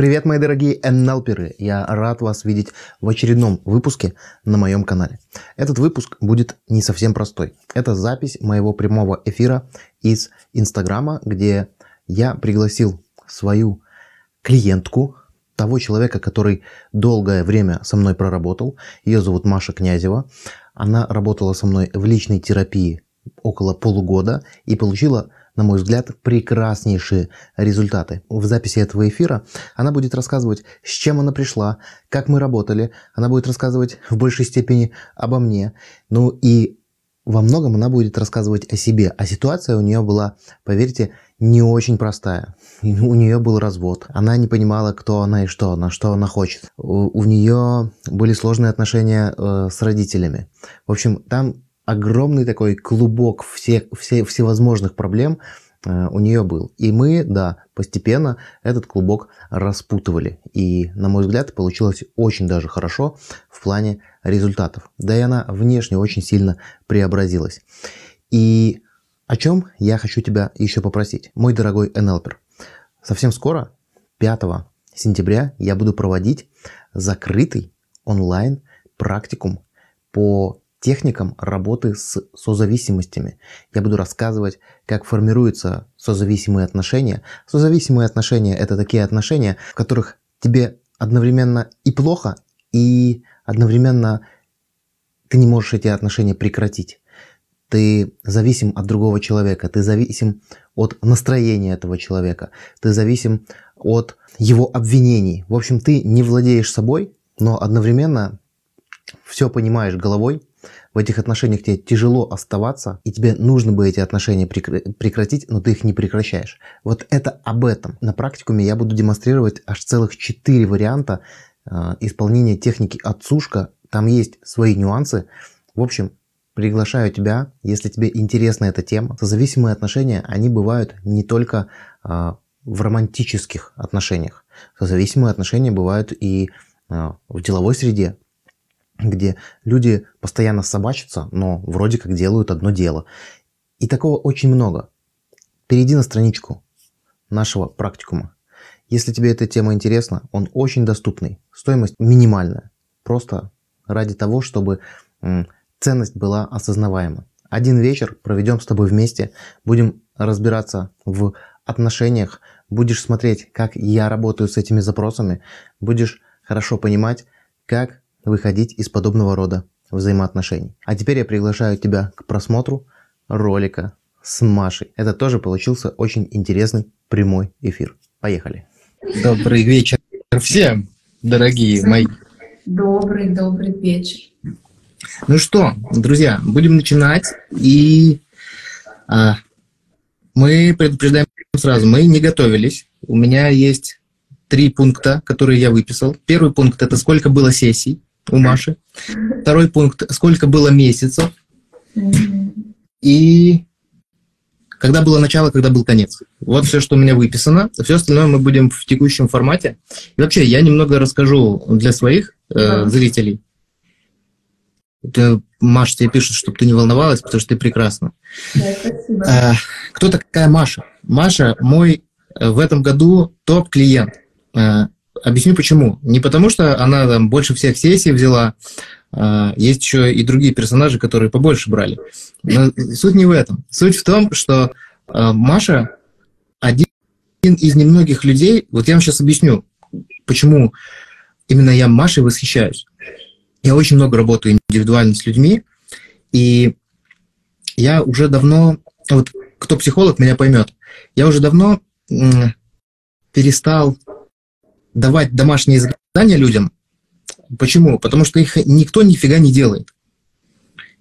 Привет, мои дорогие НЛперы! Я рад вас видеть в очередном выпуске на моем канале. Этот выпуск будет не совсем простой. Это запись моего прямого эфира из Инстаграма, где я пригласил свою клиентку, того человека, который долгое время со мной проработал. Ее зовут Маша Князева. Она работала со мной в личной терапии около полугода и получила на мой взгляд, прекраснейшие результаты. В записи этого эфира она будет рассказывать, с чем она пришла, как мы работали, она будет рассказывать в большей степени обо мне, ну и во многом она будет рассказывать о себе. А ситуация у нее была, поверьте, не очень простая. У нее был развод. Она не понимала, кто она и что она, что она хочет. У, у нее были сложные отношения э, с родителями. В общем, там огромный такой клубок все, все, всевозможных проблем э, у нее был. И мы, да, постепенно этот клубок распутывали. И, на мой взгляд, получилось очень даже хорошо в плане результатов. Да и она внешне очень сильно преобразилась. И о чем я хочу тебя еще попросить, мой дорогой НЛПер. Совсем скоро, 5 сентября, я буду проводить закрытый онлайн практикум по техникам работы с созависимостями. Я буду рассказывать, как формируются созависимые отношения. Созависимые отношения – это такие отношения, в которых тебе одновременно и плохо, и одновременно ты не можешь эти отношения прекратить. Ты зависим от другого человека, ты зависим от настроения этого человека, ты зависим от его обвинений. В общем, ты не владеешь собой, но одновременно все понимаешь головой, в этих отношениях тебе тяжело оставаться, и тебе нужно бы эти отношения прекратить, но ты их не прекращаешь. Вот это об этом. На практикуме я буду демонстрировать аж целых четыре варианта э, исполнения техники отсушка. Там есть свои нюансы. В общем, приглашаю тебя, если тебе интересна эта тема. Созависимые отношения, они бывают не только э, в романтических отношениях. Созависимые отношения бывают и э, в деловой среде, где люди постоянно собачатся, но вроде как делают одно дело. И такого очень много. Перейди на страничку нашего практикума. Если тебе эта тема интересна, он очень доступный. Стоимость минимальная. Просто ради того, чтобы ценность была осознаваема. Один вечер проведем с тобой вместе, будем разбираться в отношениях, будешь смотреть, как я работаю с этими запросами, будешь хорошо понимать, как выходить из подобного рода взаимоотношений. А теперь я приглашаю тебя к просмотру ролика с Машей. Это тоже получился очень интересный прямой эфир. Поехали. Добрый вечер всем, дорогие мои. Добрый, добрый вечер. Ну что, друзья, будем начинать. И а, мы предупреждаем сразу, мы не готовились. У меня есть три пункта, которые я выписал. Первый пункт – это сколько было сессий у Маши. Второй пункт, сколько было месяцев. И когда было начало, когда был конец. Вот все, что у меня выписано. Все остальное мы будем в текущем формате. И вообще, я немного расскажу для своих э, зрителей. Это, Маша тебе пишет, чтобы ты не волновалась, потому что ты прекрасна. Да, э, кто такая Маша? Маша мой э, в этом году топ-клиент. Э, Объясню почему. Не потому, что она там больше всех сессий взяла, а, есть еще и другие персонажи, которые побольше брали. Но суть не в этом. Суть в том, что а, Маша один из немногих людей, вот я вам сейчас объясню, почему именно я Машей восхищаюсь. Я очень много работаю индивидуально с людьми, и я уже давно, вот кто психолог, меня поймет, я уже давно перестал давать домашние задания людям. Почему? Потому что их никто нифига не делает.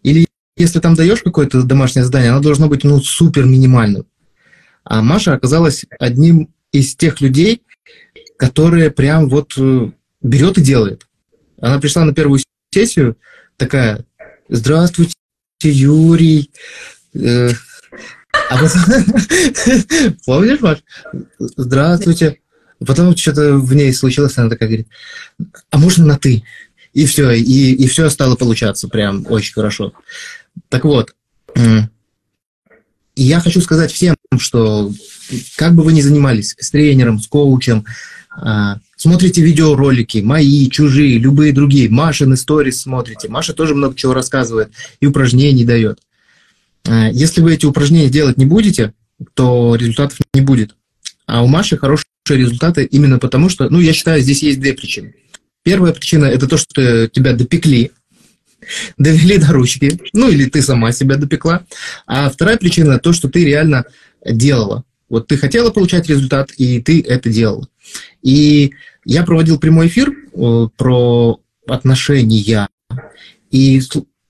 Или если там даешь какое-то домашнее задание, оно должно быть ну, супер минимальным. А Маша оказалась одним из тех людей, которые прям вот э, берет и делает. Она пришла на первую сессию, такая, здравствуйте, Юрий. Э, а Помнишь, Маш? Здравствуйте. Потом что-то в ней случилось, она такая говорит, а можно на «ты»? И все, и, и все стало получаться прям очень хорошо. Так вот, я хочу сказать всем, что как бы вы ни занимались с тренером, с коучем, а, смотрите видеоролики, мои, чужие, любые другие, Машины сторис смотрите. Маша тоже много чего рассказывает и упражнений дает. Э, если вы эти упражнения делать не будете, то результатов не будет. А у Маши хорошие результаты именно потому, что, ну, я считаю, здесь есть две причины. Первая причина – это то, что тебя допекли, довели до ручки, ну, или ты сама себя допекла. А вторая причина – то, что ты реально делала. Вот ты хотела получать результат, и ты это делала. И я проводил прямой эфир э, про отношения, и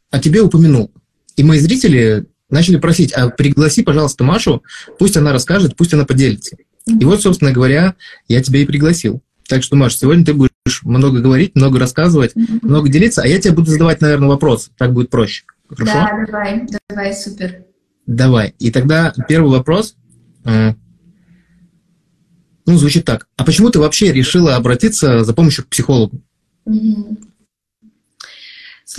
о тебе упомянул. И мои зрители начали просить, а пригласи, пожалуйста, Машу, пусть она расскажет, пусть она поделится. И вот, собственно говоря, я тебя и пригласил. Так что, Маша, сегодня ты будешь много говорить, много рассказывать, много делиться, а я тебе буду задавать, наверное, вопрос. Так будет проще. Хорошо? Да, давай, давай, супер. Давай. И тогда первый вопрос. Э, ну, звучит так. А почему ты вообще решила обратиться за помощью к психологу?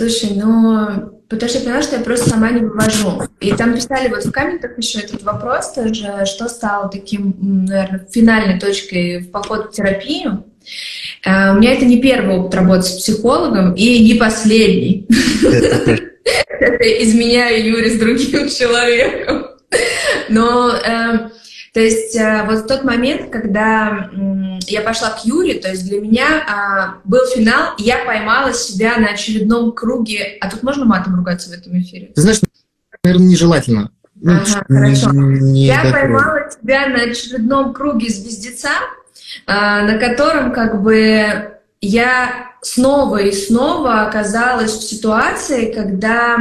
Слушай, ну, потому что я поняла, что я просто сама не вывожу. И там писали вот в комментах еще этот вопрос тоже, что стало таким, наверное, финальной точкой в поход в терапию. Uh, у меня это не первый опыт работы с психологом и не последний. Это изменяю Юре с другим человеком. Но эм, то есть э, вот в тот момент, когда я пошла к Юре, то есть для меня а, был финал, и я поймала себя на очередном круге. А тут можно матом ругаться в этом эфире? Ты знаешь, наверное, нежелательно. Ну, ага, хорошо. Не я готова. поймала себя на очередном круге звездеца, а, на котором как бы я снова и снова оказалась в ситуации, когда,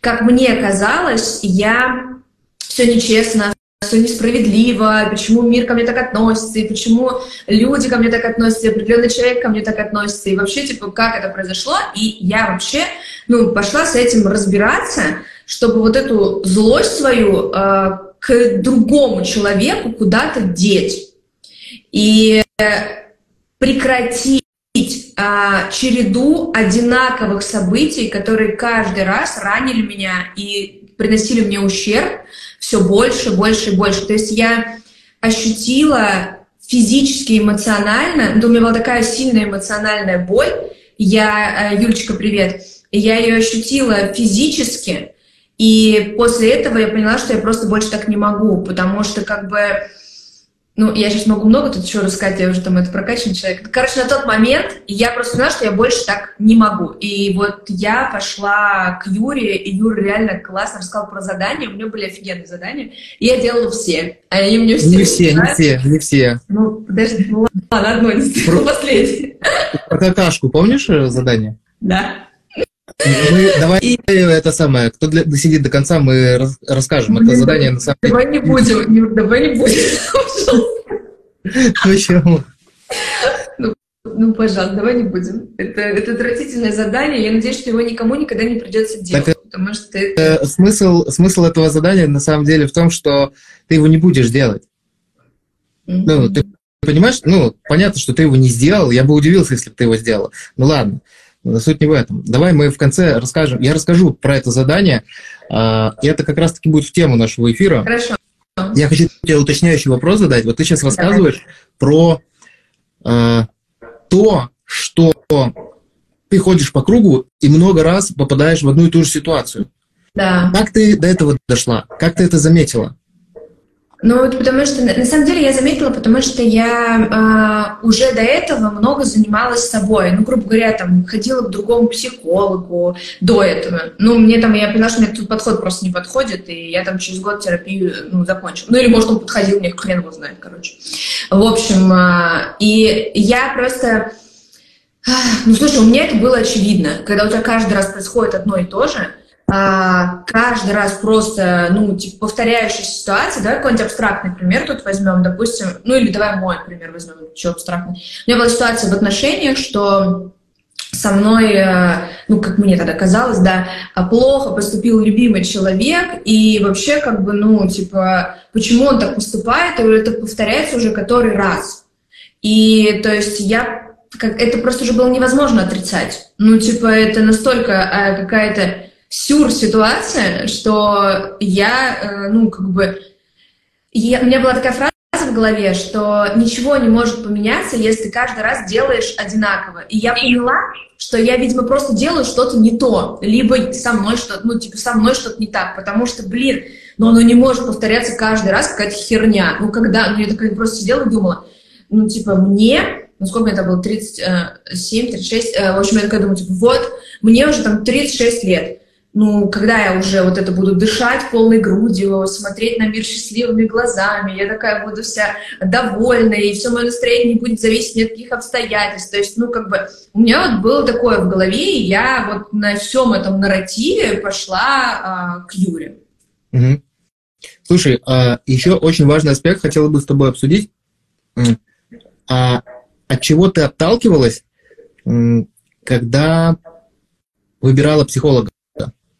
как мне казалось, я все нечестно, все несправедливо, почему мир ко мне так относится, и почему люди ко мне так относятся, и определенный человек ко мне так относится, и вообще, типа, как это произошло. И я вообще, ну, пошла с этим разбираться, чтобы вот эту злость свою э, к другому человеку куда-то деть. И прекратить э, череду одинаковых событий, которые каждый раз ранили меня и приносили мне ущерб, все больше, больше и больше. То есть я ощутила физически, эмоционально, ну, у меня была такая сильная эмоциональная боль, я, э, Юлечка, привет, я ее ощутила физически, и после этого я поняла, что я просто больше так не могу, потому что как бы ну, я сейчас могу много тут еще рассказать, я уже там это прокачанный человек. Короче, на тот момент я просто знала, что я больше так не могу. И вот я пошла к Юре, и Юра реально классно рассказал про задания. У меня были офигенные задания. И я делала все. А они мне все... Не все, не все, не все. Ну, подожди, ну ладно, одно не сделала, последнее. Про какашку помнишь э, задание? Да. Мы, давай и... это самое, кто для, сидит до конца, мы рас, расскажем. Это задание на самом деле. Давай не будем, не, давай не будем. Почему? Ну, ну, пожалуйста, давай не будем. Это, это отвратительное задание. Я надеюсь, что его никому никогда не придется делать. Так, потому что это... Э, смысл, смысл этого задания на самом деле в том, что ты его не будешь делать. Mm-hmm. Ну, ты понимаешь, ну, понятно, что ты его не сделал. Я бы удивился, если бы ты его сделал. Ну ладно. Но суть не в этом. Давай мы в конце расскажем. Я расскажу про это задание. А, и это как раз-таки будет в тему нашего эфира. Хорошо. Я хочу тебе уточняющий вопрос задать. Вот ты сейчас рассказываешь Давай. про э, то, что ты ходишь по кругу и много раз попадаешь в одну и ту же ситуацию. Да. Как ты до этого дошла? Как ты это заметила? Ну, вот потому что, на самом деле, я заметила, потому что я э, уже до этого много занималась собой. Ну, грубо говоря, там, ходила к другому психологу до этого. Ну, мне там, я поняла, что мне тут подход просто не подходит, и я там через год терапию, ну, закончила. Ну, или, может, он подходил, мне хрен его знает, короче. В общем, э, и я просто... Ну, слушай, у меня это было очевидно. Когда у тебя каждый раз происходит одно и то же, а, каждый раз просто, ну, типа, повторяющаяся ситуация, давай какой-нибудь абстрактный пример тут возьмем, допустим, ну, или давай мой пример возьмем, что абстрактный. У меня была ситуация в отношениях, что со мной, э, ну, как мне тогда казалось, да, плохо поступил любимый человек, и вообще, как бы, ну, типа, почему он так поступает, и это повторяется уже который раз. И, то есть, я, как, это просто уже было невозможно отрицать. Ну, типа, это настолько э, какая-то сюр ситуация, что я, э, ну, как бы... Я, у меня была такая фраза в голове, что ничего не может поменяться, если ты каждый раз делаешь одинаково. И я поняла, что я, видимо, просто делаю что-то не то, либо со мной что-то, ну, типа, со мной что-то не так, потому что, блин, но оно не может повторяться каждый раз какая-то херня. Ну, когда, ну, я такая просто сидела и думала, ну, типа, мне, ну, сколько мне это было, 37, 36, э, в общем, я такая думаю, типа, вот, мне уже там 36 лет, ну, когда я уже вот это буду дышать полной грудью, смотреть на мир счастливыми глазами, я такая буду вся довольная, и все мое настроение не будет зависеть ни от каких обстоятельств. То есть, ну, как бы, у меня вот было такое в голове, и я вот на всем этом нарративе пошла а, к Юре. Угу. Слушай, а еще очень важный аспект хотела бы с тобой обсудить. А от чего ты отталкивалась, когда выбирала психолога?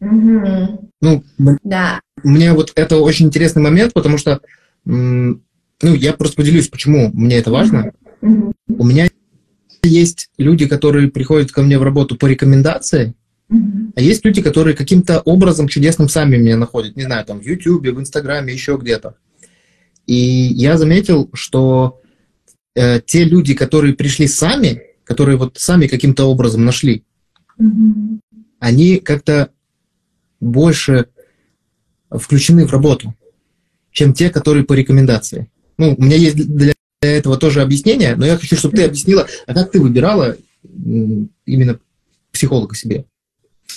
Угу. Ну, да. мне вот это очень интересный момент, потому что, ну, я просто поделюсь, почему мне это важно. Угу. У меня есть люди, которые приходят ко мне в работу по рекомендации, угу. а есть люди, которые каким-то образом чудесным сами меня находят, не знаю, там в YouTube, в Инстаграме, еще где-то. И я заметил, что э, те люди, которые пришли сами, которые вот сами каким-то образом нашли, угу. они как-то больше включены в работу, чем те, которые по рекомендации. Ну, у меня есть для этого тоже объяснение, но я хочу, чтобы ты объяснила, а как ты выбирала именно психолога себе?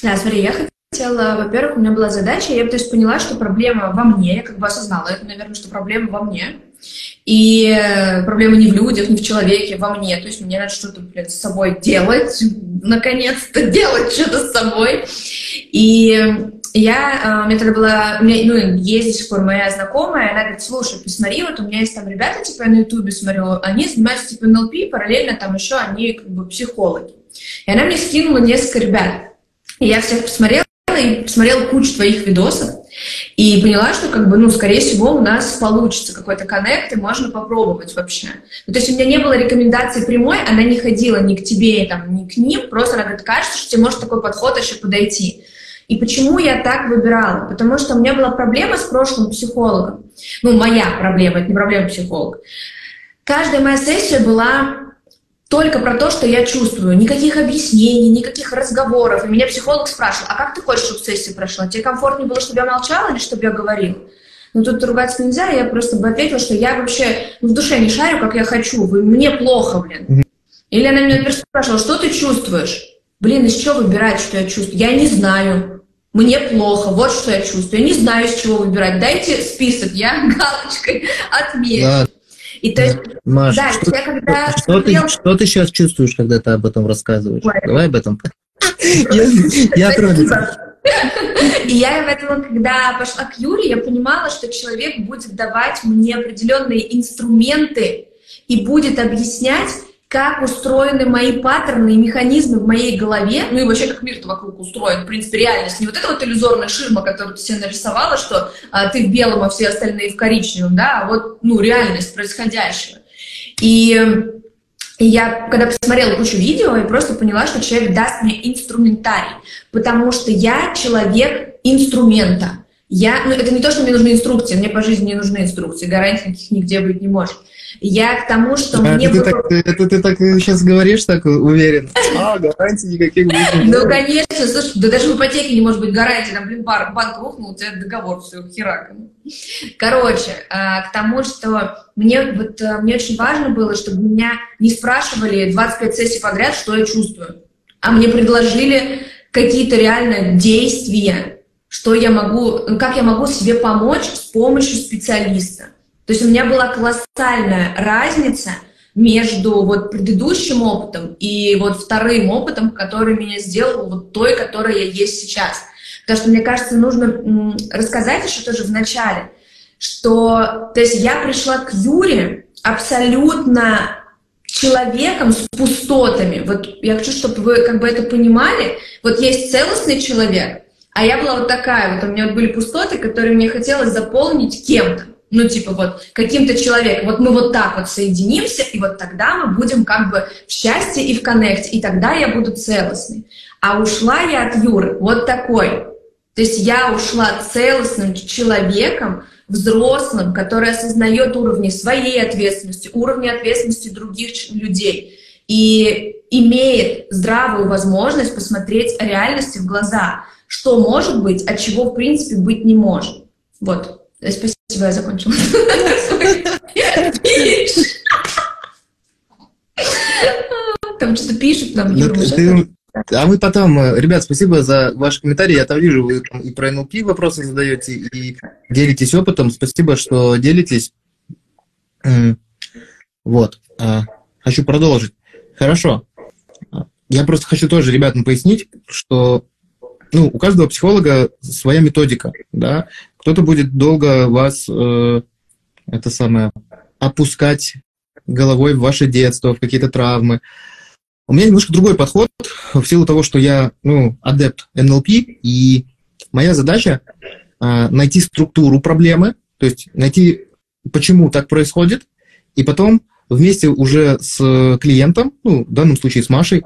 Да, смотри, я хотела, во-первых, у меня была задача, я то есть поняла, что проблема во мне, я как бы осознала это, наверное, что проблема во мне, и э, проблема не в людях, не в человеке, во мне. То есть мне надо что-то, блин, с собой делать, наконец-то делать что-то с собой. И я, э, у меня тогда была, у меня, ну, есть до сих пор моя знакомая, она говорит, слушай, посмотри, вот у меня есть там ребята, типа, на ютубе смотрю, они занимаются, типа, НЛП, параллельно там еще они, как бы, психологи. И она мне скинула несколько ребят. И я всех посмотрела, и посмотрела кучу твоих видосов, и поняла, что, как бы, ну, скорее всего, у нас получится какой-то коннект, и можно попробовать вообще. Ну, то есть у меня не было рекомендации прямой, она не ходила ни к тебе, там, ни к ним, просто она говорит, кажется, что тебе может такой подход еще подойти. И почему я так выбирала? Потому что у меня была проблема с прошлым психологом. Ну, моя проблема, это не проблема психолога. Каждая моя сессия была только про то, что я чувствую. Никаких объяснений, никаких разговоров. И меня психолог спрашивал, а как ты хочешь, чтобы сессия прошла? Тебе комфортнее было, чтобы я молчала или чтобы я говорила? Ну, тут ругаться нельзя, я просто бы ответила, что я вообще ну, в душе не шарю, как я хочу. Вы, мне плохо, блин. Или она меня спрашивала, что ты чувствуешь? Блин, из чего выбирать, что я чувствую? Я не знаю. Мне плохо, вот что я чувствую. Я не знаю, из чего выбирать. Дайте список, я галочкой отмерю. Да. И то есть, Маш, да, что, я когда что, смотрел... ты, что ты сейчас чувствуешь, когда ты об этом рассказываешь? Ой. Давай об этом. Я И я в этом, когда пошла к Юре, я понимала, что человек будет давать мне определенные инструменты и будет объяснять, как устроены мои паттерны и механизмы в моей голове, ну и вообще как мир вокруг устроен, в принципе, реальность. Не вот эта вот иллюзорная ширма, которую ты себе нарисовала, что а, ты в белом, а все остальные в коричневом, да, а вот, ну, реальность происходящего. И, и я, когда посмотрела кучу видео, я просто поняла, что человек даст мне инструментарий, потому что я человек инструмента. Я, ну, это не то, что мне нужны инструкции, мне по жизни не нужны инструкции, гарантий никаких нигде быть не может. Я к тому, что а мне это, было... ты так, это ты так сейчас говоришь так уверен. А, гарантий никаких будет. Ну, конечно, слушай, да даже в ипотеке не может быть гарантии. Там, блин, банк рухнул, у тебя договор, все, херак. Короче, а, к тому, что мне, вот, а, мне очень важно было, чтобы меня не спрашивали 25 сессий подряд, что я чувствую, а мне предложили какие-то реально действия, что я могу, как я могу себе помочь с помощью специалиста. То есть у меня была колоссальная разница между вот предыдущим опытом и вот вторым опытом, который меня сделал вот той, которая я есть сейчас. Потому что, мне кажется, нужно рассказать еще тоже в начале, что, то есть я пришла к Юре абсолютно человеком с пустотами. Вот я хочу, чтобы вы как бы это понимали. Вот есть целостный человек, а я была вот такая, вот у меня вот были пустоты, которые мне хотелось заполнить кем-то. Ну, типа вот каким-то человеком. Вот мы вот так вот соединимся, и вот тогда мы будем как бы в счастье и в коннекте, и тогда я буду целостной. А ушла я от Юры вот такой. То есть я ушла целостным человеком, взрослым, который осознает уровни своей ответственности, уровни ответственности других людей и имеет здравую возможность посмотреть реальности в глаза, что может быть, а чего в принципе быть не может. Вот. Спасибо, я закончила. Там что-то пишут, там, Юра, а мы потом, э, ребят, спасибо за ваши комментарии. Я там вижу, вы там и про НЛП вопросы задаете, и делитесь опытом. Спасибо, что делитесь. Вот. А, хочу продолжить. Хорошо. Я просто хочу тоже ребятам пояснить, что ну, у каждого психолога своя методика, да. Кто-то будет долго вас, э, это самое, опускать головой в ваше детство, в какие-то травмы. У меня немножко другой подход в силу того, что я ну, адепт НЛП, и моя задача э, найти структуру проблемы, то есть найти, почему так происходит, и потом вместе уже с клиентом, ну, в данном случае с Машей,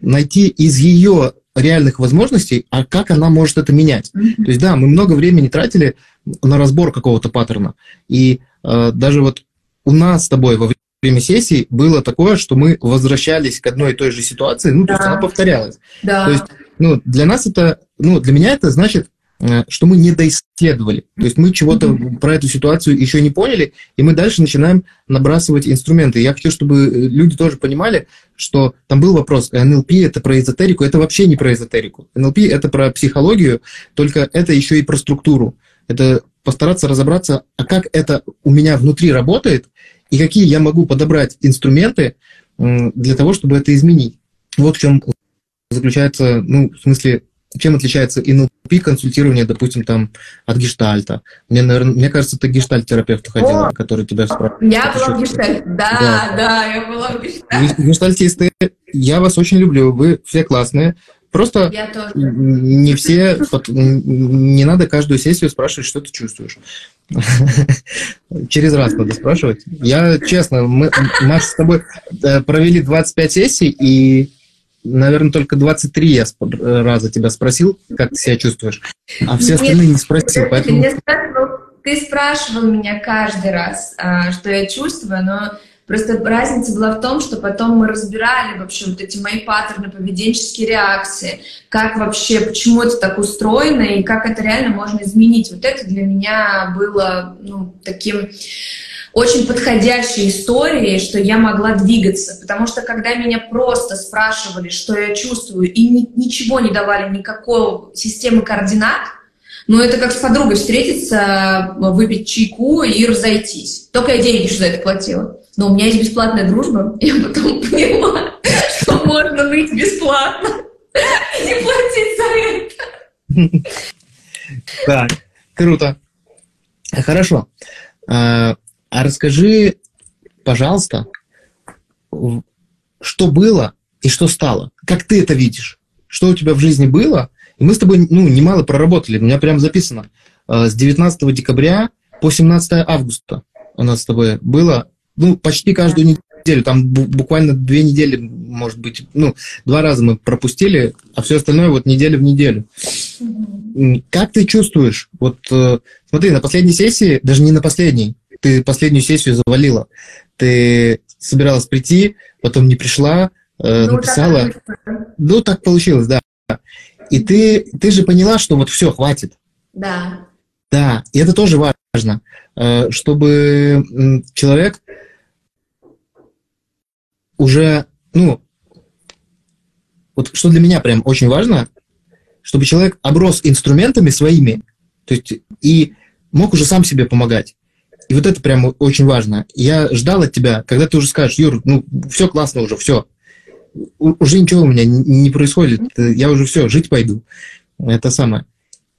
найти из ее реальных возможностей, а как она может это менять. Mm-hmm. То есть, да, мы много времени тратили на разбор какого-то паттерна. И э, даже вот у нас с тобой во время сессии было такое, что мы возвращались к одной и той же ситуации, ну, да. то есть она повторялась. Да. То есть, ну, для нас это, ну, для меня это значит, что мы не доисследовали. То есть мы чего-то mm-hmm. про эту ситуацию еще не поняли, и мы дальше начинаем набрасывать инструменты. Я хочу, чтобы э, люди тоже понимали, что там был вопрос, НЛП это про эзотерику, это вообще не про эзотерику. НЛП это про психологию, только это еще и про структуру. Это постараться разобраться, а как это у меня внутри работает, и какие я могу подобрать инструменты для того, чтобы это изменить. Вот в чем заключается, ну, в смысле, чем отличается НЛП консультирование, допустим, там, от гештальта? Мне, наверное, мне кажется, ты гештальт-терапевт ходила, который тебя спрашивал. Я была в гештальте, да, да, да, я была в гештальте. Гештальтисты, я вас очень люблю, вы все классные. Просто не все, не надо каждую сессию спрашивать, что ты чувствуешь. Через раз надо спрашивать. Я, честно, мы, Маш, с тобой э, провели 25 сессий, и, наверное, только 23 я раза тебя спросил, как ты себя чувствуешь, а все остальные не спросил. Поэтому... Ты спрашивал меня каждый раз, а, что я чувствую, но Просто разница была в том, что потом мы разбирали вообще вот эти мои паттерны, поведенческие реакции, как вообще, почему это так устроено и как это реально можно изменить. Вот это для меня было ну, таким очень подходящей историей, что я могла двигаться. Потому что когда меня просто спрашивали, что я чувствую, и ни, ничего не давали, никакой системы координат, ну, это как с подругой встретиться, выпить чайку и разойтись. Только я деньги за это платила. Но у меня есть бесплатная дружба. Я потом поняла, что можно ныть бесплатно и платить за это. Так, круто. Хорошо. А, а расскажи, пожалуйста, что было и что стало? Как ты это видишь? Что у тебя в жизни было? И мы с тобой ну, немало проработали. У меня прям записано. А, с 19 декабря по 17 августа у нас с тобой было ну, почти каждую неделю, там буквально две недели, может быть, ну, два раза мы пропустили, а все остальное вот неделя в неделю. Как ты чувствуешь? Вот э, смотри, на последней сессии, даже не на последней, ты последнюю сессию завалила. Ты собиралась прийти, потом не пришла, э, ну, написала. Так ну, так получилось, да. И ты, ты же поняла, что вот все, хватит. Да. Да, и это тоже важно, э, чтобы человек уже, ну, вот что для меня прям очень важно, чтобы человек оброс инструментами своими, то есть и мог уже сам себе помогать. И вот это прям очень важно. Я ждал от тебя, когда ты уже скажешь, Юр, ну, все классно уже, все. Уже ничего у меня не происходит. Я уже все, жить пойду. Это самое.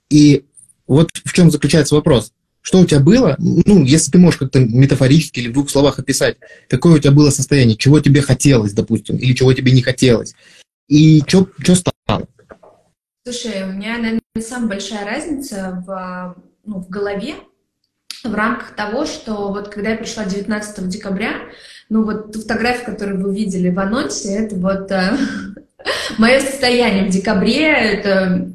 И вот в чем заключается вопрос. Что у тебя было? Ну, если ты можешь как-то метафорически или в двух словах описать, какое у тебя было состояние, чего тебе хотелось, допустим, или чего тебе не хотелось, и что, стало? Слушай, у меня, наверное, самая большая разница в, ну, в голове, в рамках того, что вот когда я пришла 19 декабря, ну вот ту фотографию, которую вы видели в анонсе, это вот э, мое состояние в декабре, это,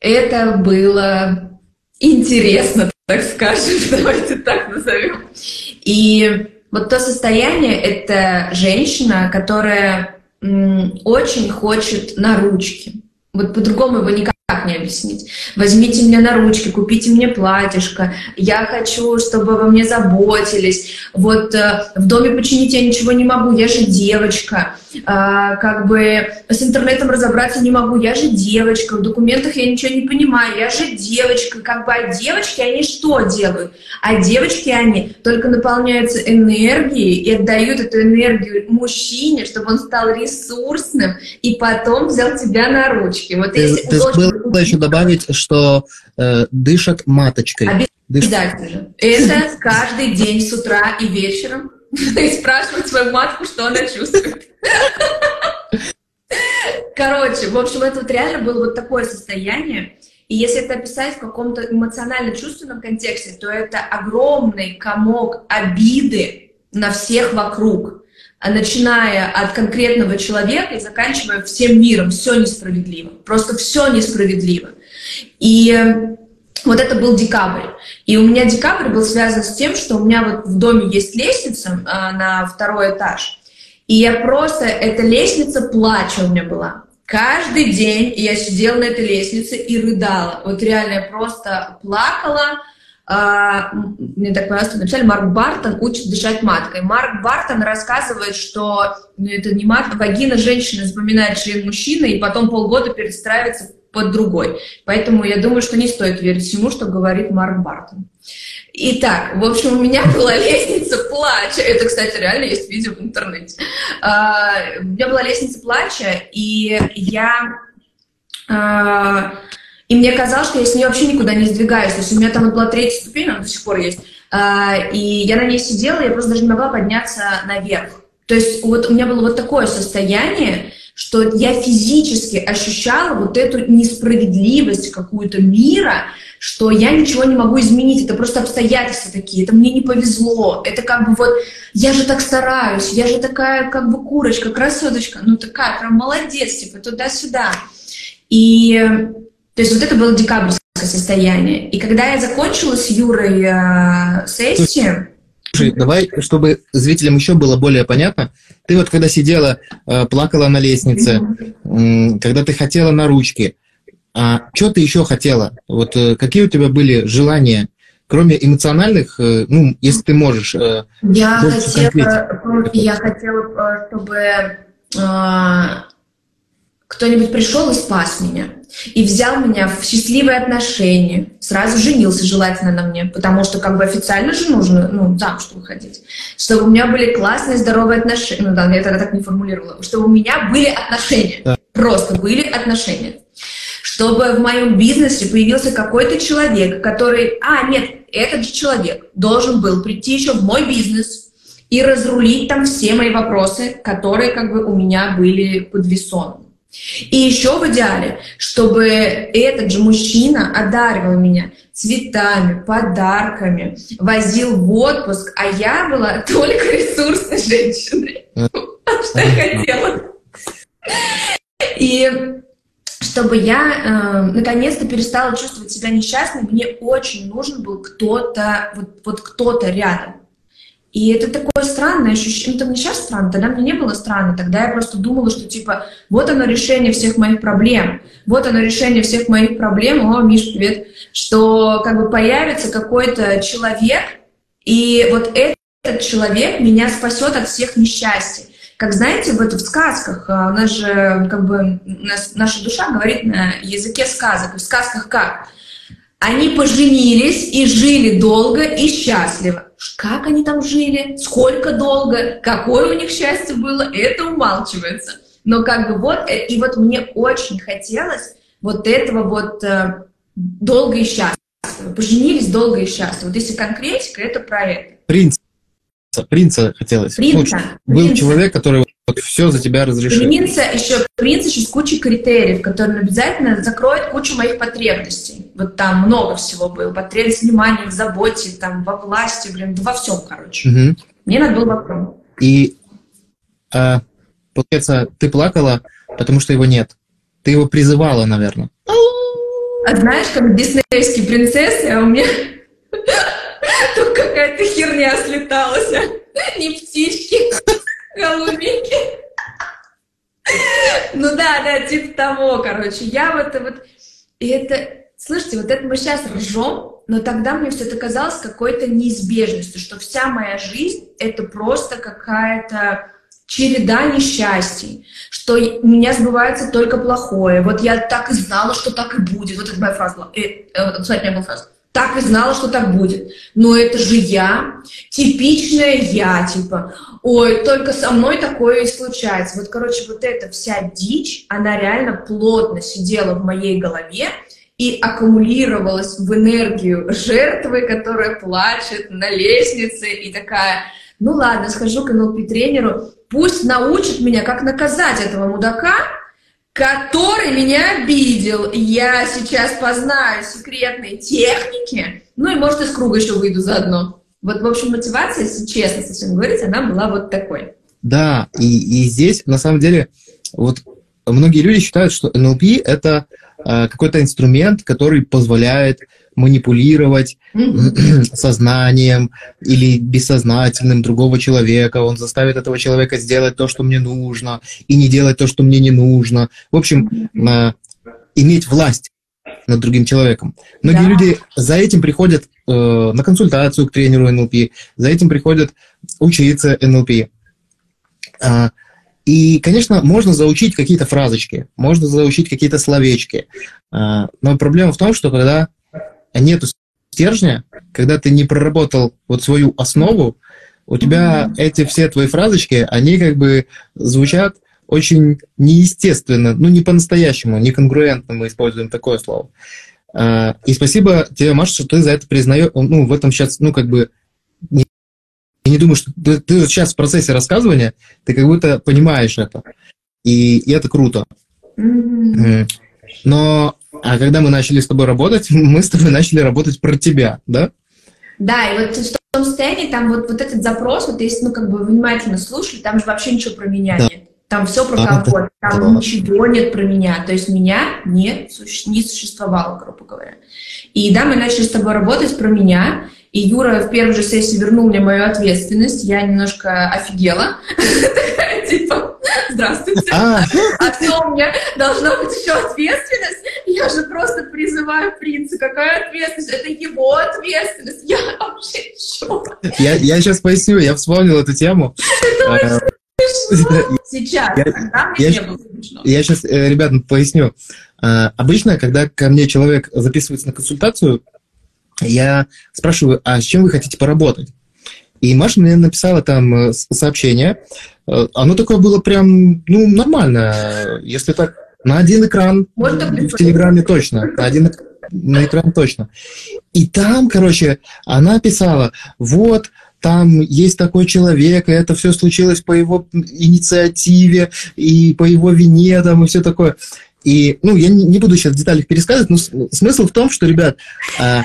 это было интересно, так скажем, давайте так назовем. И вот то состояние — это женщина, которая очень хочет на ручки. Вот по-другому его никак не объяснить. Возьмите меня на ручки, купите мне платьишко, я хочу, чтобы обо мне заботились. Вот э, в доме починить я ничего не могу, я же девочка. Э, как бы с интернетом разобраться не могу, я же девочка. В документах я ничего не понимаю, я же девочка. Как бы а девочки, они что делают? А девочки, они только наполняются энергией и отдают эту энергию мужчине, чтобы он стал ресурсным и потом взял тебя на ручки. Вот ты, если ты было еще добавить, что э, дышат маточкой. Обязательно. Это каждый день с утра и вечером. И спрашивать свою матку, что она чувствует. Короче, в общем, это вот реально было вот такое состояние. И если это описать в каком-то эмоционально-чувственном контексте, то это огромный комок обиды на всех вокруг начиная от конкретного человека и заканчивая всем миром. Все несправедливо. Просто все несправедливо. И э, вот это был декабрь. И у меня декабрь был связан с тем, что у меня вот в доме есть лестница а, на второй этаж. И я просто, эта лестница плача у меня была. Каждый день я сидела на этой лестнице и рыдала. Вот реально я просто плакала, а, мне так понравилось, написали, Марк Бартон учит дышать маткой. Марк Бартон рассказывает, что ну, это не матка, вагина женщины запоминает член мужчины и потом полгода перестраивается под другой. Поэтому я думаю, что не стоит верить всему, что говорит Марк Бартон. Итак, в общем, у меня была лестница плача. Это, кстати, реально есть видео в интернете. А, у меня была лестница плача, и я а, и мне казалось, что я с нее вообще никуда не сдвигаюсь. То есть у меня там была третья ступень, она до сих пор есть. А, и я на ней сидела, я просто даже не могла подняться наверх. То есть вот у меня было вот такое состояние, что я физически ощущала вот эту несправедливость какую-то мира, что я ничего не могу изменить, это просто обстоятельства такие, это мне не повезло, это как бы вот, я же так стараюсь, я же такая как бы курочка, красоточка, ну такая прям молодец, типа туда-сюда. И то есть вот это было декабрьское состояние. И когда я закончила с Юрой э, сессию... Слушай, давай, чтобы зрителям еще было более понятно, ты вот когда сидела, э, плакала на лестнице, э, когда ты хотела на ручке, а что ты еще хотела? Вот э, какие у тебя были желания, кроме эмоциональных, э, ну, если ты можешь... Э, я хотела, я хотела, чтобы э, кто-нибудь пришел и спас меня и взял меня в счастливые отношения, сразу женился желательно на мне, потому что как бы официально же нужно, ну, замуж выходить, чтобы у меня были классные, здоровые отношения, ну да, я тогда так не формулировала, чтобы у меня были отношения, да. просто были отношения, чтобы в моем бизнесе появился какой-то человек, который, а, нет, этот же человек должен был прийти еще в мой бизнес и разрулить там все мои вопросы, которые как бы у меня были под весом. И еще в идеале, чтобы этот же мужчина одаривал меня цветами, подарками, возил в отпуск, а я была только ресурсной женщиной. Что я хотела. И чтобы я э, наконец-то перестала чувствовать себя несчастной, мне очень нужен был кто-то, вот, вот кто-то рядом. И это такое странное ощущение. Ну, это мне сейчас странно, тогда мне не было странно. Тогда я просто думала, что типа, вот оно решение всех моих проблем. Вот оно решение всех моих проблем. О, Миш, привет. Что как бы появится какой-то человек, и вот этот человек меня спасет от всех несчастий. Как знаете, вот в сказках, а, у нас же как бы нас, наша душа говорит на языке сказок. В сказках как? Они поженились и жили долго и счастливо. Как они там жили, сколько долго, какое у них счастье было, это умалчивается. Но как бы вот, э, и вот мне очень хотелось вот этого вот э, долго и счастливо. Поженились долго и счастливо. Вот если конкретика, это про это. Принц. Принца хотелось. Принца. Ну, был принца. человек, который все за тебя разрешил. Принца еще, принц еще с кучей критериев, который обязательно закроет кучу моих потребностей. Вот там много всего было. Потребность внимания, в заботе, там, во власти, блин, во всем, короче. Угу. Мне надо было вокруг. И, а, получается, ты плакала, потому что его нет. Ты его призывала, наверное. А знаешь, как диснеевские принцессы, а у меня Тут какая-то херня слеталась? Не птички, голубики. Ну да, да, типа того, короче. Я вот, вот, и это, слышите, вот это мы сейчас ржем, но тогда мне все это казалось какой-то неизбежностью, что вся моя жизнь — это просто какая-то череда несчастий, что у меня сбывается только плохое. Вот я так и знала, что так и будет. Вот это моя фраза. Э, э, кстати, у меня была фраза. Так и знала, что так будет. Но это же я, типичная я, типа, ой, только со мной такое и случается. Вот, короче, вот эта вся дичь, она реально плотно сидела в моей голове, и аккумулировалась в энергию жертвы, которая плачет на лестнице и такая, ну ладно, схожу к НЛП-тренеру, пусть научит меня, как наказать этого мудака, который меня обидел. Я сейчас познаю секретные техники, ну и, может, из круга еще выйду заодно. Вот, в общем, мотивация, если честно совсем говорить, она была вот такой. Да, и, и здесь, на самом деле, вот многие люди считают, что НЛП — это Э, какой-то инструмент, который позволяет манипулировать сознанием или бессознательным другого человека. Он заставит этого человека сделать то, что мне нужно, и не делать то, что мне не нужно. В общем, э, иметь власть над другим человеком. Многие да. люди за этим приходят э, на консультацию к тренеру НЛП, за этим приходят учиться НЛП. Э, и, конечно, можно заучить какие-то фразочки, можно заучить какие-то словечки. А, но проблема в том, что когда нет стержня, когда ты не проработал вот свою основу, у тебя эти все твои фразочки, они как бы звучат очень неестественно, ну не по-настоящему, не конгруентно мы используем такое слово. А, и спасибо тебе, Маша, что ты за это признаешь, ну в этом сейчас, ну как бы я не думаю, что ты, ты сейчас в процессе рассказывания, ты как будто понимаешь это. И, и это круто. Mm-hmm. Но, а когда мы начали с тобой работать, мы с тобой начали работать про тебя, да? Да, и вот в том состоянии, там вот, вот этот запрос, вот если, ну, как бы внимательно слушали, там же вообще ничего про меня да. нет. Там все про а, кого там да. ничего нет про меня. То есть меня нет, не существовало, грубо говоря. И да, мы начали с тобой работать про меня, и Юра в первой же сессии вернул мне мою ответственность. Я немножко офигела. Типа, здравствуйте. А. а у меня должна быть еще ответственность? Я же просто призываю принца. Какая ответственность? Это его ответственность. Я вообще шок. Я, сейчас поясню, я вспомнил эту тему. А, Сейчас, я, я, я сейчас, э, ребят, поясню. Обычно, когда ко мне человек записывается на консультацию, я спрашиваю, а с чем вы хотите поработать? И Маша мне написала там э, сообщение. Э, оно такое было прям, ну, нормально. Если так, на один экран, Может, в Телеграме точно, на один на экран точно. И там, короче, она писала, вот, там есть такой человек, и это все случилось по его инициативе, и по его вине, там, и все такое. И, ну, я не, не буду сейчас в деталях пересказывать, но смысл в том, что, ребят, а,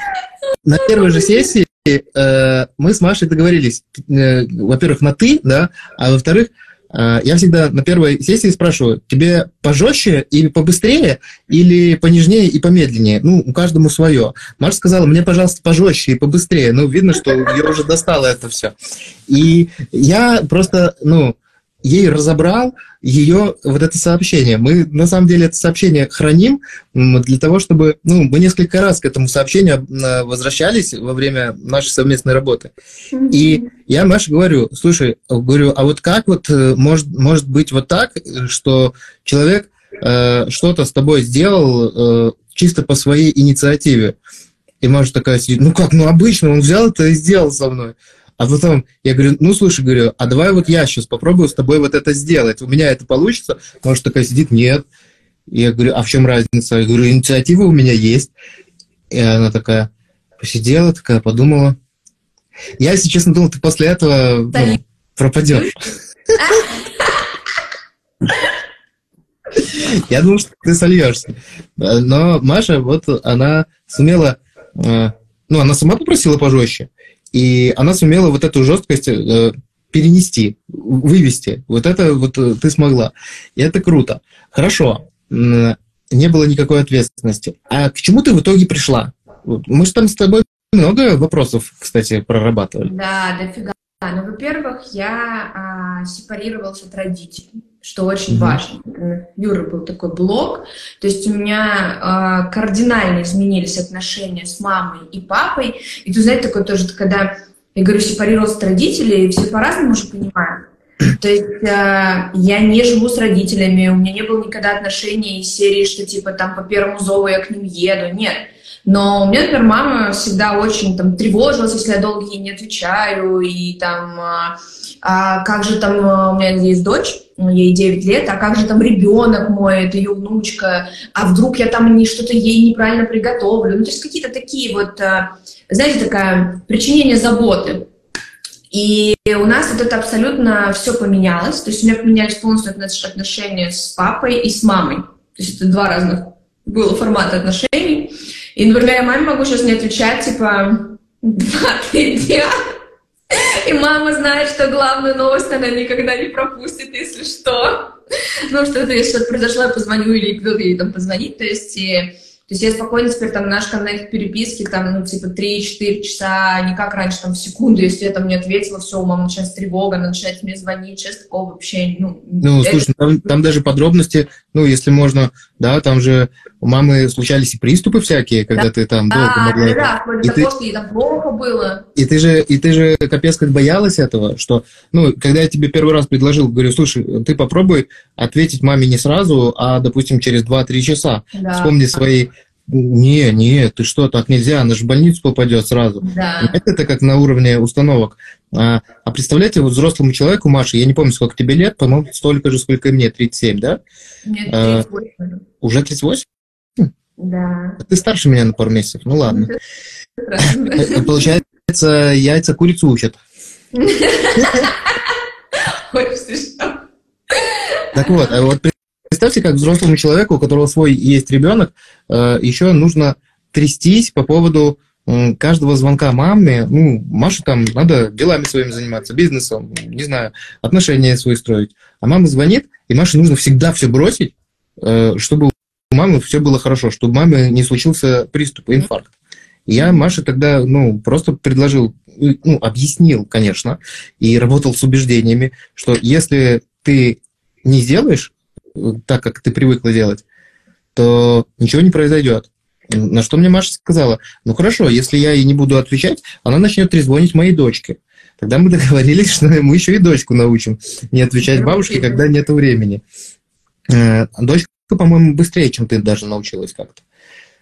на первой же сессии э, мы с Машей договорились, э, во-первых, на «ты», да, а во-вторых, э, я всегда на первой сессии спрашиваю, тебе пожестче или побыстрее, или понежнее и помедленнее? Ну, у каждому свое. Маша сказала, мне, пожалуйста, пожестче и побыстрее. Ну, видно, что я уже достала это все. И я просто, ну, ей разобрал ее вот это сообщение. Мы на самом деле это сообщение храним для того, чтобы, ну, мы несколько раз к этому сообщению э, возвращались во время нашей совместной работы. И я Маше говорю, слушай, говорю, а вот как вот э, может, может быть вот так, что человек э, что-то с тобой сделал э, чисто по своей инициативе? И Маша такая сидит, ну как, ну обычно он взял это и сделал со мной. А потом я говорю, ну, слушай, говорю, а давай вот я сейчас попробую с тобой вот это сделать. У меня это получится? Может, такая сидит, нет. Я говорю, а в чем разница? Я говорю, инициатива у меня есть. И она такая посидела, такая подумала. Я, если честно, думал, ты после этого ну, пропадешь. Я думал, что ты сольешься. Но Маша, вот она сумела... Э, ну, она сама попросила пожестче. И она сумела вот эту жесткость э, перенести, вывести. Вот это вот э, ты смогла. И это круто. Хорошо. Не было никакой ответственности. А к чему ты в итоге пришла? Мы же там с тобой много вопросов, кстати, прорабатывали. Да, дофига. Ну, во-первых, я а, сепарировался от родителей, что очень mm-hmm. важно. Юра был такой блок, то есть у меня а, кардинально изменились отношения с мамой и папой. И ты знаешь, такое тоже, когда я говорю, сепарировался от родителей, все по-разному уже понимают. То есть э, я не живу с родителями, у меня не было никогда отношений из серии, что типа там по первому зову я к ним еду. Нет. Но у меня, например, мама всегда очень там тревожилась, если я долго ей не отвечаю, и там, а, а как же там, а, у меня есть дочь, ей 9 лет, а как же там ребенок мой, это ее внучка, а вдруг я там не, что-то ей неправильно приготовлю. Ну, то есть какие-то такие вот, а, знаете, такая причинение заботы. И у нас вот это абсолютно все поменялось. То есть у меня поменялись полностью отношения с папой и с мамой. То есть это два разных было формата отношений. И, например, я маме могу сейчас не отвечать, типа, два-три дня. И мама знает, что главную новость она никогда не пропустит, если что. Ну, что-то, если что-то произошло, я позвоню или кто-то ей там позвонит. То есть, и то есть я спокойно теперь там наш коннект переписки, там, ну, типа, 3-4 часа, не как раньше, там, в секунду, если я там не ответила, все, у мамы начинается тревога, она начинает мне звонить, сейчас такого вообще, ну... Ну, это... слушай, там, там даже подробности, ну, если можно, да, там же у мамы случались и приступы всякие, когда да. ты там долго да, могла... Да, да, того, ты... что ей там плохо было. И ты же, и ты же капец как боялась этого, что, ну, когда я тебе первый раз предложил, говорю, слушай, ты попробуй ответить маме не сразу, а, допустим, через 2-3 часа. Да. Вспомни свои не, не, ты что, так нельзя, она же в больницу попадет сразу. Да. Это как на уровне установок. А, а представляете, вот взрослому человеку, Маша, я не помню, сколько тебе лет, по-моему, столько же, сколько и мне, 37, да? Мне 38. А, уже 38? Да. Ты старше меня на пару месяцев, ну ладно. И получается, яйца курицу учат. Так вот, а вот Представьте, как взрослому человеку, у которого свой есть ребенок, э, еще нужно трястись по поводу каждого звонка маме, ну, Маше там надо делами своими заниматься, бизнесом, не знаю, отношения свои строить. А мама звонит, и Маше нужно всегда все бросить, э, чтобы у мамы все было хорошо, чтобы у мамы не случился приступ, инфаркт. И я Маше тогда, ну, просто предложил, ну, объяснил, конечно, и работал с убеждениями, что если ты не сделаешь, так, как ты привыкла делать, то ничего не произойдет. На что мне Маша сказала, ну хорошо, если я ей не буду отвечать, она начнет трезвонить моей дочке. Тогда мы договорились, что мы еще и дочку научим не отвечать бабушке, когда нет времени. Э, дочка, по-моему, быстрее, чем ты даже научилась как-то.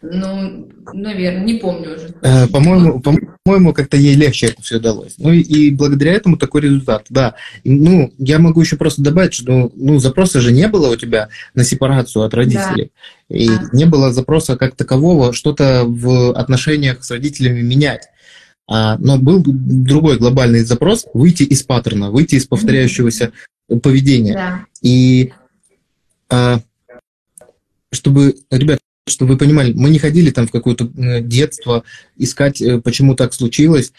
Ну, наверное, не помню уже. Э, по-моему, по-моему, как-то ей легче это все удалось. Ну и, благодаря этому такой результат. Да. Ну, я могу еще просто добавить, что ну, запроса же не было у тебя на сепарацию от родителей. Да. И да. не было запроса как такового что-то в отношениях с родителями менять. А, но был другой глобальный запрос выйти из паттерна, выйти из повторяющегося поведения. Да. И а, чтобы, ребят, чтобы вы понимали, мы не ходили там в какое-то э, детство искать, э, почему так случилось.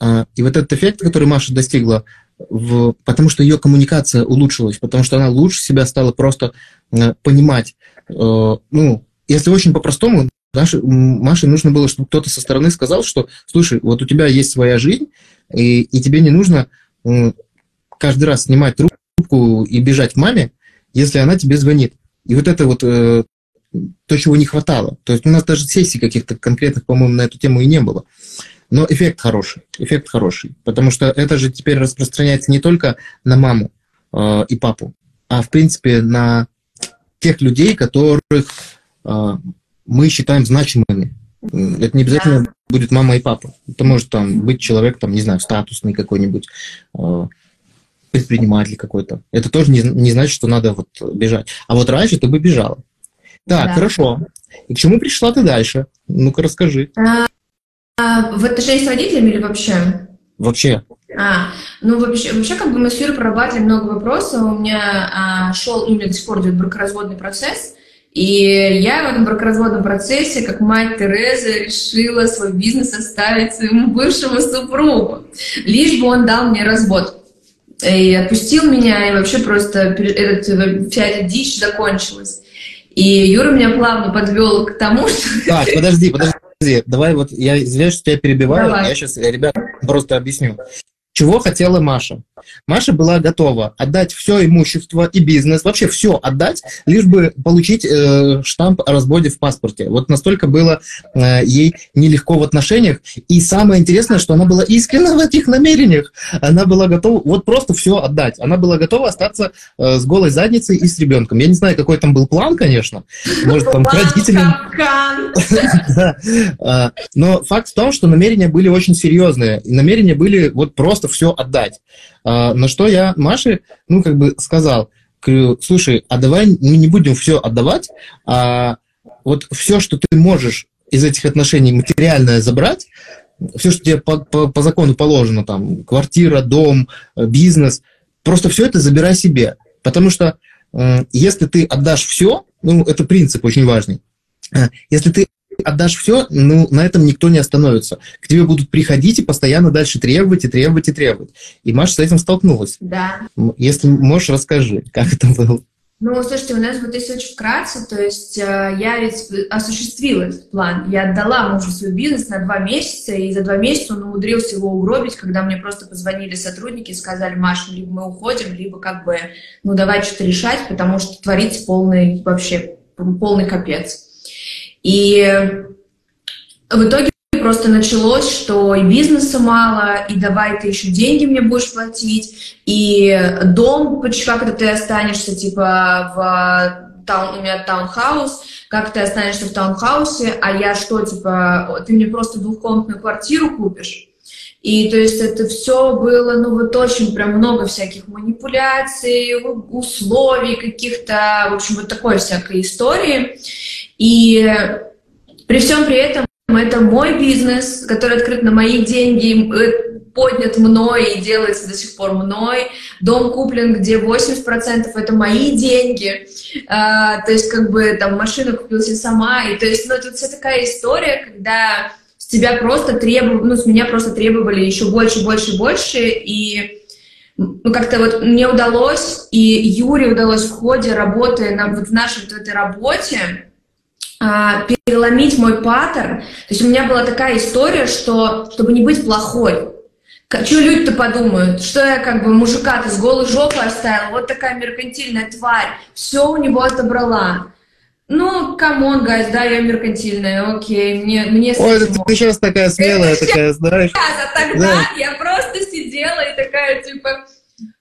А, и вот этот эффект, который Маша достигла, в, потому что ее коммуникация улучшилась, потому что она лучше себя стала просто э, понимать. Ну, если очень по-простому, Маше, Маше нужно было, чтобы кто-то со стороны сказал, что, слушай, вот у тебя есть своя жизнь, и, и тебе не нужно каждый раз снимать трубку и бежать к маме, если она тебе звонит. И вот это вот то, чего не хватало. То есть у нас даже сессий каких-то конкретных, по-моему, на эту тему и не было. Но эффект хороший, эффект хороший, потому что это же теперь распространяется не только на маму э, и папу, а в принципе на тех людей, которых э, мы считаем значимыми. Это не обязательно да. будет мама и папа. Это может там быть человек, там, не знаю, статусный какой-нибудь, э, предприниматель какой-то. Это тоже не, не значит, что надо вот бежать. А вот раньше ты бы бежала. Так, да. хорошо. И к чему пришла ты дальше? Ну-ка расскажи. А, а, в отношении с родителями или вообще? Вообще. А, ну вообще, вообще как бы мы с Юрой прорабатывали много вопросов. У меня а, шел, ну, у меня до сих пор идет бракоразводный процесс. И я в этом бракоразводном процессе, как мать Тереза, решила свой бизнес оставить своему бывшему супругу, лишь бы он дал мне развод. И отпустил меня, и вообще просто этот, вся эта дичь закончилась. И Юра меня плавно подвел к тому, что... Так, подожди, подожди, давай вот, я извиняюсь, что тебя перебиваю, давай. я сейчас, ребят, просто объясню. Чего хотела Маша? Маша была готова отдать все имущество и бизнес, вообще все отдать, лишь бы получить э, штамп о разводе в паспорте. Вот настолько было э, ей нелегко в отношениях. И самое интересное, что она была искренна в этих намерениях. Она была готова вот просто все отдать. Она была готова остаться э, с голой задницей и с ребенком. Я не знаю, какой там был план, конечно. Может, там к родителям... А, но факт в том, что намерения были очень серьезные. Намерения были вот просто все отдать. А, на что я Маше, ну, как бы сказал, говорю, слушай, а давай мы не будем все отдавать, а вот все, что ты можешь из этих отношений материальное забрать, все, что тебе по, по, по закону положено, там, квартира, дом, бизнес, просто все это забирай себе. Потому что э, если ты отдашь все, ну, это принцип очень важный, э, если ты отдашь все, ну, на этом никто не остановится. К тебе будут приходить и постоянно дальше требовать, и требовать, и требовать. И Маша с этим столкнулась. Да. Если можешь, расскажи, как это было. Ну, слушайте, у нас вот если очень вкратце, то есть э, я ведь осуществила этот план. Я отдала мужу свой бизнес на два месяца, и за два месяца он умудрился его угробить, когда мне просто позвонили сотрудники и сказали, Маша, либо мы уходим, либо как бы, ну, давай что-то решать, потому что творится полный, вообще, полный капец. И в итоге просто началось, что и бизнеса мало, и давай ты еще деньги мне будешь платить, и дом, как это ты останешься, типа, в таун, у меня таунхаус, как ты останешься в таунхаусе, а я что, типа, ты мне просто двухкомнатную квартиру купишь? И то есть это все было, ну вот очень прям много всяких манипуляций, условий каких-то, в общем, вот такой всякой истории. И при всем при этом это мой бизнес, который открыт на мои деньги, э, поднят мной и делается до сих пор мной. Дом куплен, где 80% это мои деньги. А, то есть как бы там машину купила себе сама. И то есть ну, это вся такая история, когда с тебя просто требовали, ну с меня просто требовали еще больше, больше, больше. И ну, как-то вот мне удалось, и Юре удалось в ходе работы на, вот в нашей вот этой работе, переломить мой паттерн. То есть у меня была такая история, что чтобы не быть плохой, что люди-то подумают, что я как бы мужика-то с голой жопой оставила, вот такая меркантильная тварь, все у него отобрала. Ну, come on, guys, да, я меркантильная, окей, мне, мне Ой, ты, ты сейчас такая смелая, такая, знаешь. А тогда да. я просто сидела и такая, типа,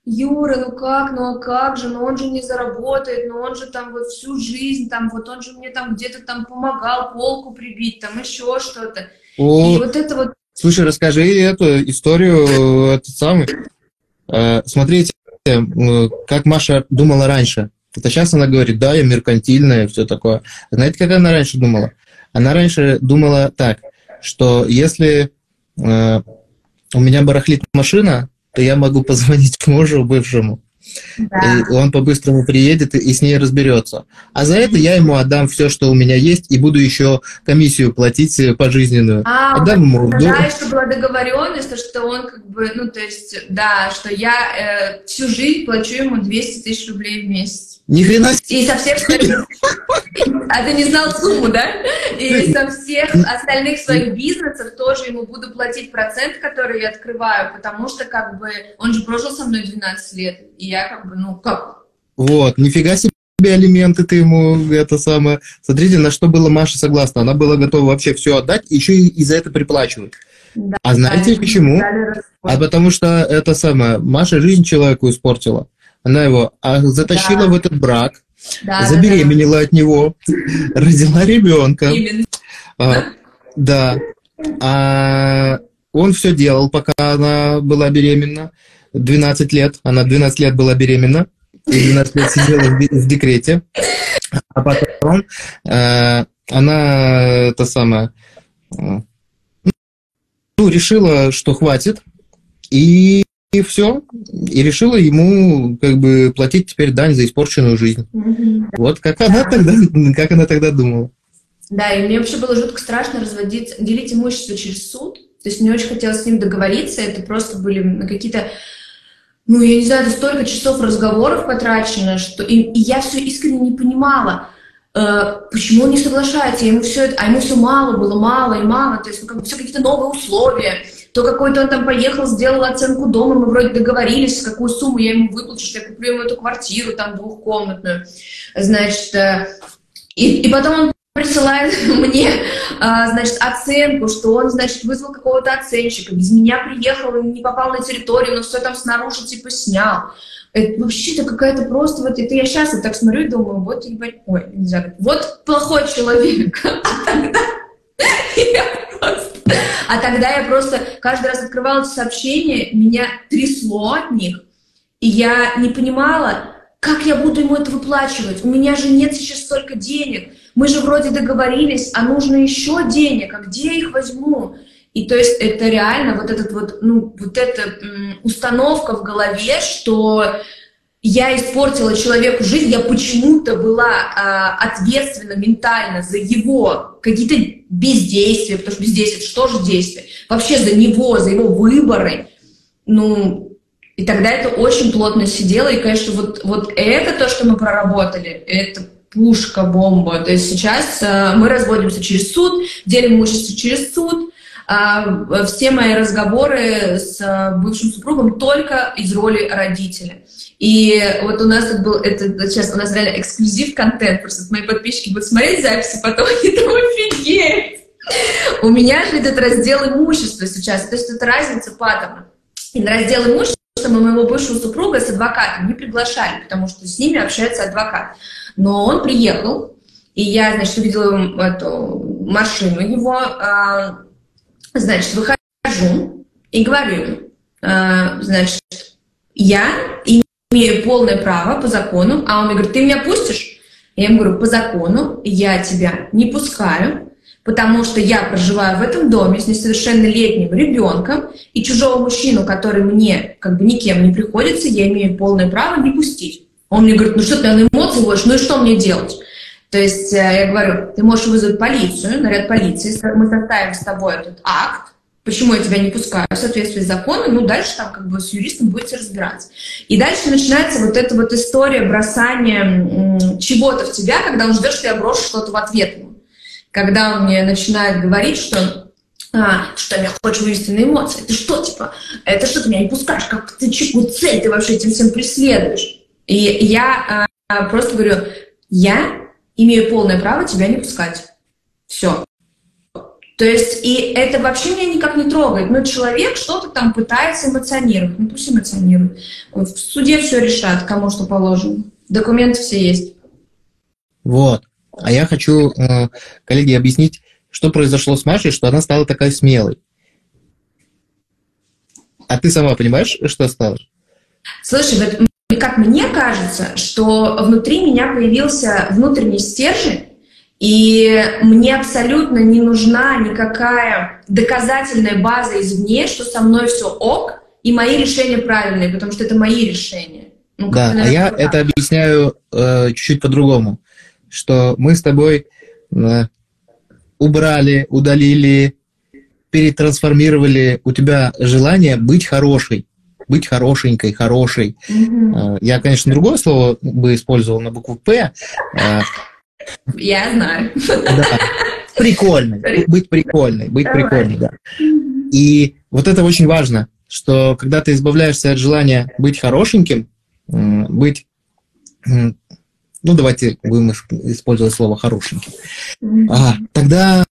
Юра, ну как, ну а как же, ну он же не заработает, ну он же там вот всю жизнь, там вот он же мне там где-то там помогал полку прибить, там еще что-то. О, и вот это вот... Слушай, расскажи эту историю, этот самый. Э, смотрите, э, как Маша думала раньше. Это сейчас она говорит, да, я меркантильная, все такое. Знаете, как она раньше думала? Она раньше думала так, что если э, у меня барахлит машина, то я могу позвонить мужу бывшему. Да. И он по-быстрому приедет и, с ней разберется. А за это я ему отдам все, что у меня есть, и буду еще комиссию платить э, пожизненную. А, отдам ему. Да, еще была договоренность, что он как бы, ну, то есть, да, что я э, всю жизнь плачу ему 200 тысяч рублей в месяц. Ни хрена И со всех А ты не знал сумму, да? И со всех остальных своих бизнесов тоже ему буду платить процент, который я открываю, потому что как бы он же прожил со мной 12 лет, и я как бы, ну, как? Вот, нифига себе алименты ты ему это самое. Смотрите, на что была Маша согласна. Она была готова вообще все отдать, еще и за это приплачивать. Да, а знаете да, почему? А потому что это самое, Маша жизнь человеку испортила. Она его а, затащила да. в этот брак, да, забеременела да, да. от него, родила ребенка. А, да. А он все делал, пока она была беременна. 12 лет. Она 12 лет была беременна. И 12 лет сидела в, декрете. А потом э, она это самое э, ну, решила, что хватит. И и все. И решила ему как бы платить теперь дань за испорченную жизнь. Mm-hmm. Вот как она тогда, как она тогда думала. Да, и мне вообще было жутко страшно разводить, делить имущество через суд. То есть мне очень хотелось с ним договориться. Это просто были какие-то ну, я не знаю, это столько часов разговоров потрачено, что и, и я все искренне не понимала. э, почему он не соглашается, ему все это, а ему все мало было, мало и мало, то есть ну, как бы все какие-то новые условия, то какой-то он там поехал, сделал оценку дома, мы вроде договорились, какую сумму я ему выплачу, что я куплю ему эту квартиру там двухкомнатную, значит, э, и, и потом он присылает мне, а, значит, оценку, что он, значит, вызвал какого-то оценщика, без меня приехал, не попал на территорию, но все там снаружи, типа, снял. Это вообще-то какая-то просто, вот это я сейчас вот так смотрю и думаю, вот, ебать, ой, нельзя, вот плохой человек, а тогда я просто, а тогда я просто каждый раз открывала эти сообщения, меня трясло от них, и я не понимала, как я буду ему это выплачивать? У меня же нет сейчас столько денег. Мы же вроде договорились, а нужно еще денег. А где я их возьму? И то есть это реально вот этот вот, ну, вот эта установка в голове, что я испортила человеку жизнь, я почему-то была э, ответственна ментально за его какие-то бездействия, потому что бездействие, что же действие? Вообще за него, за его выборы. Ну, и тогда это очень плотно сидело, и, конечно, вот, вот это то, что мы проработали, это пушка, бомба. То есть сейчас э, мы разводимся через суд, делим имущество через суд, все мои разговоры с э, бывшим супругом только из роли родителя. И вот у нас тут был, это сейчас у нас реально эксклюзив контент, просто мои подписчики будут смотреть записи, потом они там офигеют. У меня же этот раздел имущества сейчас, то есть это разница паттерна. И на раздел имущества мы моего бывшего супруга с адвокатом не приглашали, потому что с ними общается адвокат. Но он приехал, и я, значит, увидела эту машину его, а, значит, выхожу и говорю, а, значит, я имею полное право по закону, а он мне говорит, ты меня пустишь? Я ему говорю, по закону я тебя не пускаю, потому что я проживаю в этом доме с несовершеннолетним ребенком, и чужого мужчину, который мне как бы никем не приходится, я имею полное право не пустить. Он мне говорит, ну что ты на эмоции будешь, ну и что мне делать? То есть э, я говорю, ты можешь вызвать полицию, наряд полиции, мы составим с тобой этот акт, почему я тебя не пускаю, в соответствии с законом, ну, дальше там как бы с юристом будете разбираться. И дальше начинается вот эта вот история бросания чего-то в тебя, когда он ждет, что я брошу что-то в ответ когда он мне начинает говорить, что а, что меня хочешь вывести на эмоции. Ты что, типа, это что ты меня не пускаешь? Как ты чью цель ты вообще этим всем преследуешь? И я а, просто говорю, я имею полное право тебя не пускать. Все. То есть, и это вообще меня никак не трогает. Но человек что-то там пытается эмоционировать. Ну, пусть эмоционирует. В суде все решат, кому что положено. Документы все есть. Вот. А я хочу, э, коллеги, объяснить, что произошло с Машей, что она стала такая смелой. А ты сама понимаешь, что стала? Слушай, вот как мне кажется, что внутри меня появился внутренний стержень, и мне абсолютно не нужна никакая доказательная база извне, что со мной все ок, и мои решения правильные, потому что это мои решения. Ну, да, а я так. это объясняю э, чуть-чуть по-другому что мы с тобой э, убрали, удалили, перетрансформировали у тебя желание быть хорошей, быть хорошенькой, хорошей. Mm-hmm. Я, конечно, другое слово бы использовал на букву П. Э, Я знаю. Да. Прикольной, быть прикольной, быть Давай. прикольной, да. И вот это очень важно, что когда ты избавляешься от желания быть хорошеньким, быть ну давайте будем использовать слово хорошенький, а, тогда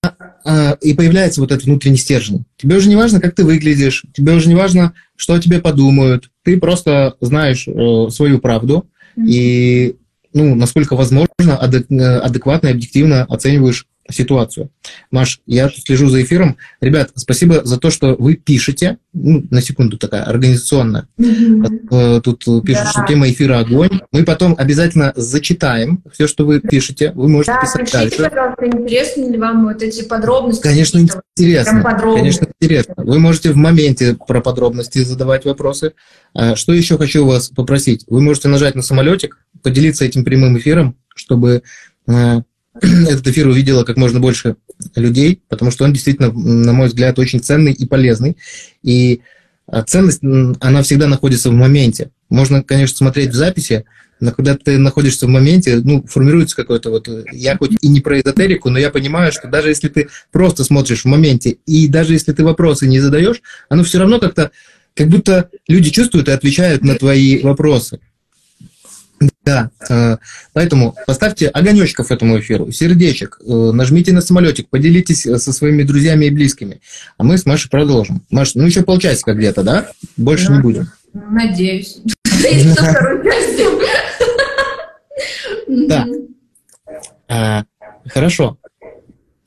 и появляется вот этот внутренний стержень. Тебе уже не важно, как ты выглядишь, тебе уже не важно, что о тебе подумают, ты просто знаешь э, свою правду и, ну, насколько возможно, адек- э, адекватно и объективно оцениваешь ситуацию. Маш, я слежу за эфиром. Ребят, спасибо за то, что вы пишете. Ну, на секунду такая организационная. Mm-hmm. Тут пишут, да. что тема эфира огонь. Мы потом обязательно зачитаем все, что вы пишите. Вы можете да, писать пишите, дальше. пожалуйста, интересны ли вам вот эти подробности? Конечно, интересно. Конечно, интересно. Вы можете в моменте про подробности задавать вопросы. А что еще хочу вас попросить? Вы можете нажать на самолетик, поделиться этим прямым эфиром, чтобы а, этот эфир увидела как можно больше людей, потому что он действительно, на мой взгляд, очень ценный и полезный. И а, ценность, она всегда находится в моменте. Можно, конечно, смотреть в записи, но когда ты находишься в моменте, ну, формируется какой-то вот... Я хоть и не про эзотерику, но я понимаю, что даже если ты просто смотришь в моменте, и даже если ты вопросы не задаешь, оно все равно как-то... Как будто люди чувствуют и отвечают на твои вопросы. Да, э, поэтому поставьте огонечков этому эфиру, сердечек, э, нажмите на самолетик, поделитесь э, со своими друзьями и близкими. А мы с Машей продолжим. Маш, ну еще полчасика где-то, да? Больше да. не будем. Надеюсь. Да. А, хорошо.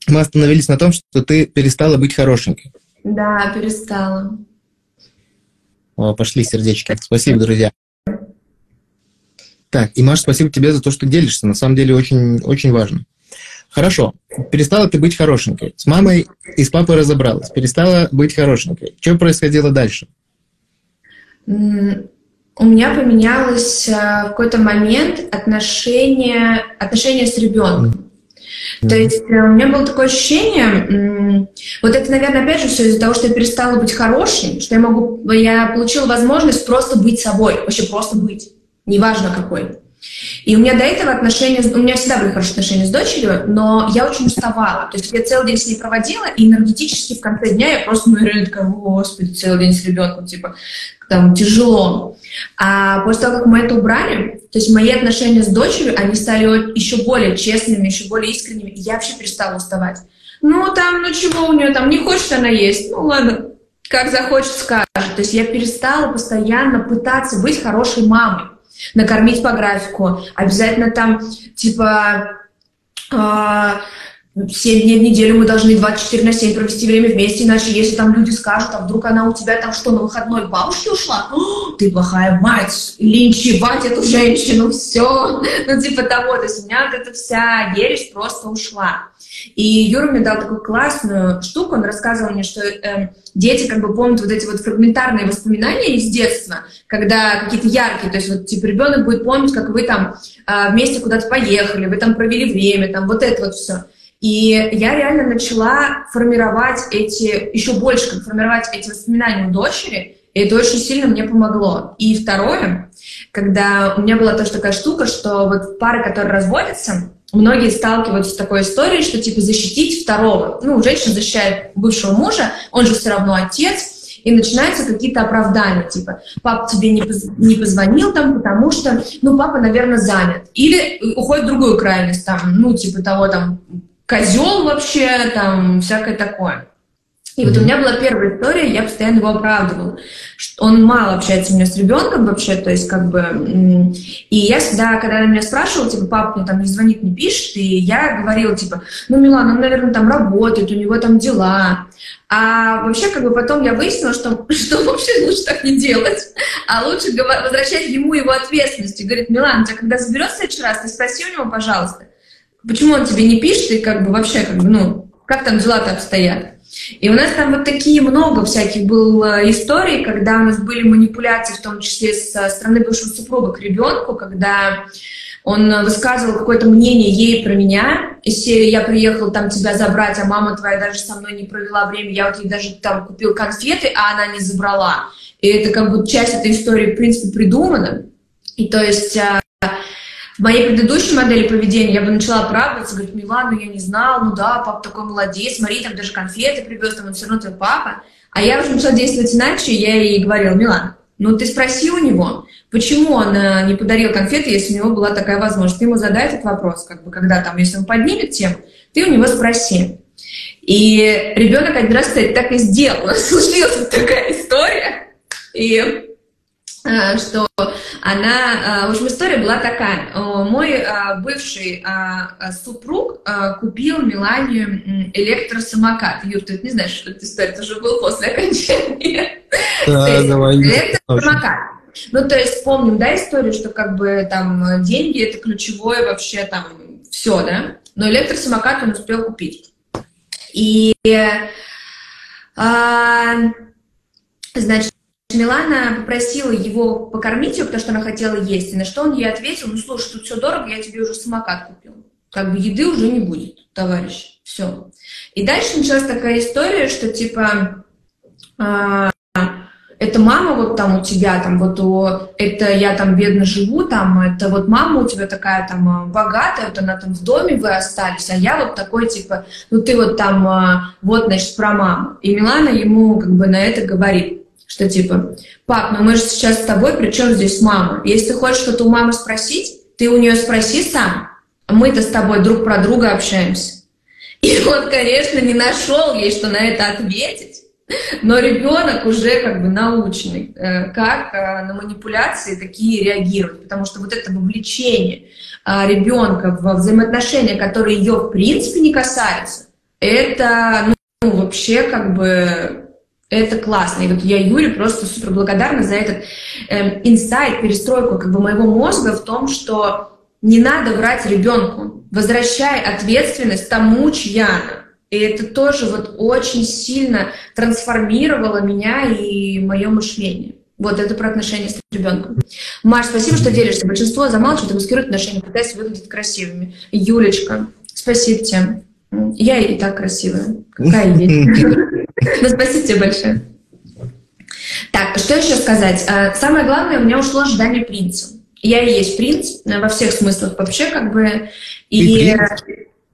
Мы остановились на том, что ты перестала быть хорошенькой. Да, перестала. О, пошли сердечки. Спасибо, друзья. Так, и, Маша, спасибо тебе за то, что делишься. На самом деле очень, очень важно. Хорошо, перестала ты быть хорошенькой. С мамой и с папой разобралась. Перестала быть хорошенькой. Что происходило дальше? У меня поменялось э, в какой-то момент отношение, отношение с ребенком. Mm-hmm. То есть э, у меня было такое ощущение, вот это, наверное, опять же все из-за того, что я перестала быть хорошей, что я могу, я получила возможность просто быть собой, вообще просто быть неважно какой. И у меня до этого отношения, у меня всегда были хорошие отношения с дочерью, но я очень уставала. То есть я целый день с ней проводила, и энергетически в конце дня я просто, ну, реально такая, господи, целый день с ребенком, типа, там, тяжело. А после того, как мы это убрали, то есть мои отношения с дочерью, они стали еще более честными, еще более искренними, и я вообще перестала уставать. Ну, там, ну чего у нее там, не хочет она есть, ну ладно, как захочет, скажет. То есть я перестала постоянно пытаться быть хорошей мамой накормить по графику, обязательно там, типа, э, 7 дней в неделю мы должны 24 на 7 провести время вместе, иначе если там люди скажут, а вдруг она у тебя там что, на выходной бабушке ушла? Ты плохая мать, линчевать эту женщину, все. Ну, типа того, то есть у меня вот эта вся ересь просто ушла. И Юра мне дал такую классную штуку, он рассказывал мне, что э, дети как бы помнят вот эти вот фрагментарные воспоминания из детства, когда какие-то яркие, то есть вот типа ребенок будет помнить, как вы там э, вместе куда-то поехали, вы там провели время, там вот это вот все. И я реально начала формировать эти, еще больше как формировать эти воспоминания у дочери, и это очень сильно мне помогло. И второе, когда у меня была тоже такая штука, что вот пары, которые разводятся, многие сталкиваются с такой историей, что типа защитить второго. Ну, женщина защищает бывшего мужа, он же все равно отец, и начинаются какие-то оправдания, типа, папа тебе не, поз не позвонил там, потому что, ну, папа, наверное, занят. Или уходит в другую крайность, там, ну, типа того, там, козел вообще, там, всякое такое. И вот у меня была первая история, я постоянно его оправдывала. Он мало общается у меня с ребенком вообще, то есть как бы... И я всегда, когда она меня спрашивала, типа, папа мне там не звонит, не пишет, и я говорила, типа, ну, Милан, он, наверное, там работает, у него там дела. А вообще, как бы потом я выяснила, что, что вообще лучше так не делать, а лучше возвращать ему его ответственность. И говорит, Милан, тебя когда заберет в следующий раз, ты спроси у него, пожалуйста, почему он тебе не пишет, и как бы вообще, как бы, ну, как там дела-то обстоят. И у нас там вот такие много всяких было историй, когда у нас были манипуляции, в том числе со стороны бывшего супруга к ребенку, когда он высказывал какое-то мнение ей про меня, серии «Я приехал там тебя забрать, а мама твоя даже со мной не провела время, я вот ей даже там купил конфеты, а она не забрала». И это как бы часть этой истории, в принципе, придумана. И то есть а, моей предыдущей модели поведения я бы начала оправдываться, говорить, Милан, ну я не знал, ну да, папа такой молодец, смотри, там даже конфеты привез, там он все равно твой папа. А я уже начала действовать иначе, я ей говорила, Милан, ну ты спроси у него, почему он э, не подарил конфеты, если у него была такая возможность. Ты ему задай этот вопрос, как бы, когда там, если он поднимет тему, ты у него спроси. И ребенок один раз, кстати, так и сделал. Случилась такая история. И Э, что она, э, в общем, история была такая. Э, мой бывший супруг купил Миланию электросамокат. Юр, ты не знаешь, что это история, это уже был после окончания. Да, давай. Электросамокат. Ну, то есть помним, да, историю, что как бы там деньги это ключевое вообще там все, да? Но электросамокат он успел купить. И, а, значит, Милана попросила его покормить ее, потому что она хотела есть. И на что он ей ответил, ну, слушай, тут все дорого, я тебе уже самокат купил. Как бы еды уже не будет, товарищ. Все. И дальше началась такая история, что типа... Э, это мама вот там у тебя, там вот о, это я там бедно живу, там это вот мама у тебя такая там а, богатая, вот она там в доме вы остались, а я вот такой типа, ну ты вот там а, вот значит про маму. И Милана ему как бы на это говорит, что типа, пап, ну мы же сейчас с тобой, при чем здесь мама? Если ты хочешь что-то у мамы спросить, ты у нее спроси сам, мы-то с тобой друг про друга общаемся. И он, конечно, не нашел ей, что на это ответить. Но ребенок уже как бы научный, э, как э, на манипуляции такие реагировать, потому что вот это вовлечение а, ребенка в взаимоотношения, которые ее в принципе не касаются, это ну, вообще как бы это классно. И вот я Юре просто супер благодарна за этот э, инсайт, перестройку как бы моего мозга в том, что не надо врать ребенку, возвращай ответственность тому, чья она. И это тоже вот очень сильно трансформировало меня и мое мышление. Вот это про отношения с ребенком. Маш, спасибо, что делишься. Большинство замалчивают и маскируют отношения, пытаясь выглядеть красивыми. Юлечка, спасибо тебе. Я и так красивая. Какая есть. Ну, спасибо тебе большое. Так, что еще сказать? А, самое главное, у меня ушло ожидание принца. Я и есть принц во всех смыслах вообще, как бы. И,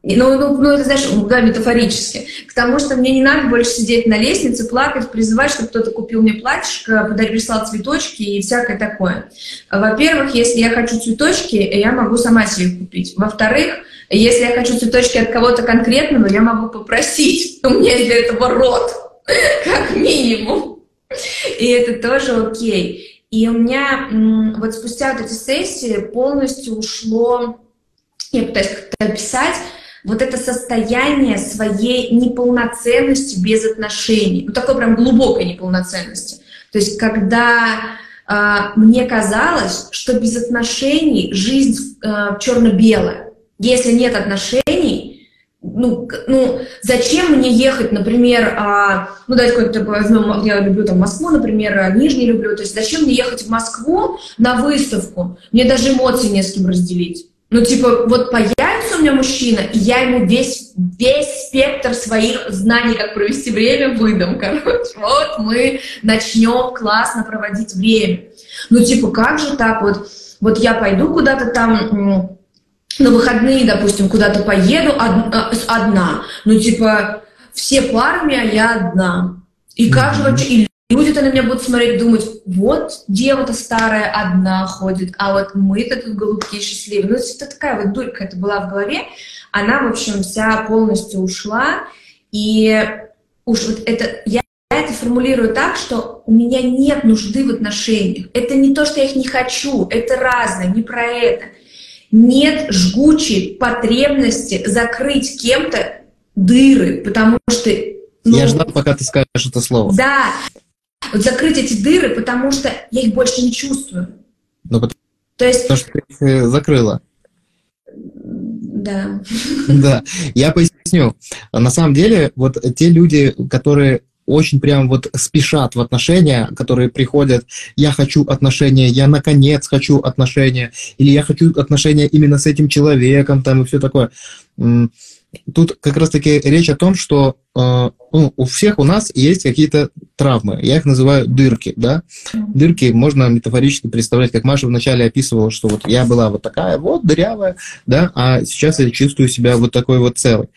ну, ну, ну, это, знаешь, да, метафорически. К тому, что мне не надо больше сидеть на лестнице, плакать, призывать, чтобы кто-то купил мне платьишко, подарил, прислал цветочки и всякое такое. Во-первых, если я хочу цветочки, я могу сама себе их купить. Во-вторых, если я хочу цветочки от кого-то конкретного, я могу попросить. У меня для этого рот, как минимум. И это тоже окей. И у меня вот спустя вот эти сессии полностью ушло, я пытаюсь как-то описать, вот это состояние своей неполноценности без отношений, ну такой прям глубокой неполноценности. То есть когда э, мне казалось, что без отношений жизнь э, черно-белая. Если нет отношений, ну, ну, зачем мне ехать, например, а, ну, давайте какой-то возьмем, я люблю там Москву, например, а Нижний люблю, то есть зачем мне ехать в Москву на выставку? Мне даже эмоции не с кем разделить. Ну, типа, вот появится у меня мужчина, и я ему весь, весь спектр своих знаний, как провести время, выдам, короче. Вот мы начнем классно проводить время. Ну, типа, как же так вот? Вот я пойду куда-то там на выходные, допустим, куда-то поеду а, одна. Ну, типа, все парами, а я одна. И как же вообще... И Люди-то на меня будут смотреть, думать, вот дева-то старая одна ходит, а вот мы-то тут голубки счастливые. Ну, это такая вот дурь это была в голове. Она, в общем, вся полностью ушла. И уж вот это... Я это формулирую так, что у меня нет нужды в отношениях. Это не то, что я их не хочу, это разное, не про это. Нет жгучей потребности закрыть кем-то дыры, потому что... Ну, я ждал, пока ты скажешь это слово. Да, вот закрыть эти дыры, потому что я их больше не чувствую. Ну, потому, То есть... потому что ты их э, закрыла. Да. Да, я поясню. На самом деле, вот те люди, которые очень прям вот спешат в отношения, которые приходят, я хочу отношения, я наконец хочу отношения, или я хочу отношения именно с этим человеком, там, и все такое. Тут как раз-таки речь о том, что ну, у всех у нас есть какие-то травмы. Я их называю дырки, да. Дырки можно метафорически представлять, как Маша вначале описывала, что вот я была вот такая вот дырявая, да, а сейчас я чувствую себя вот такой вот целый.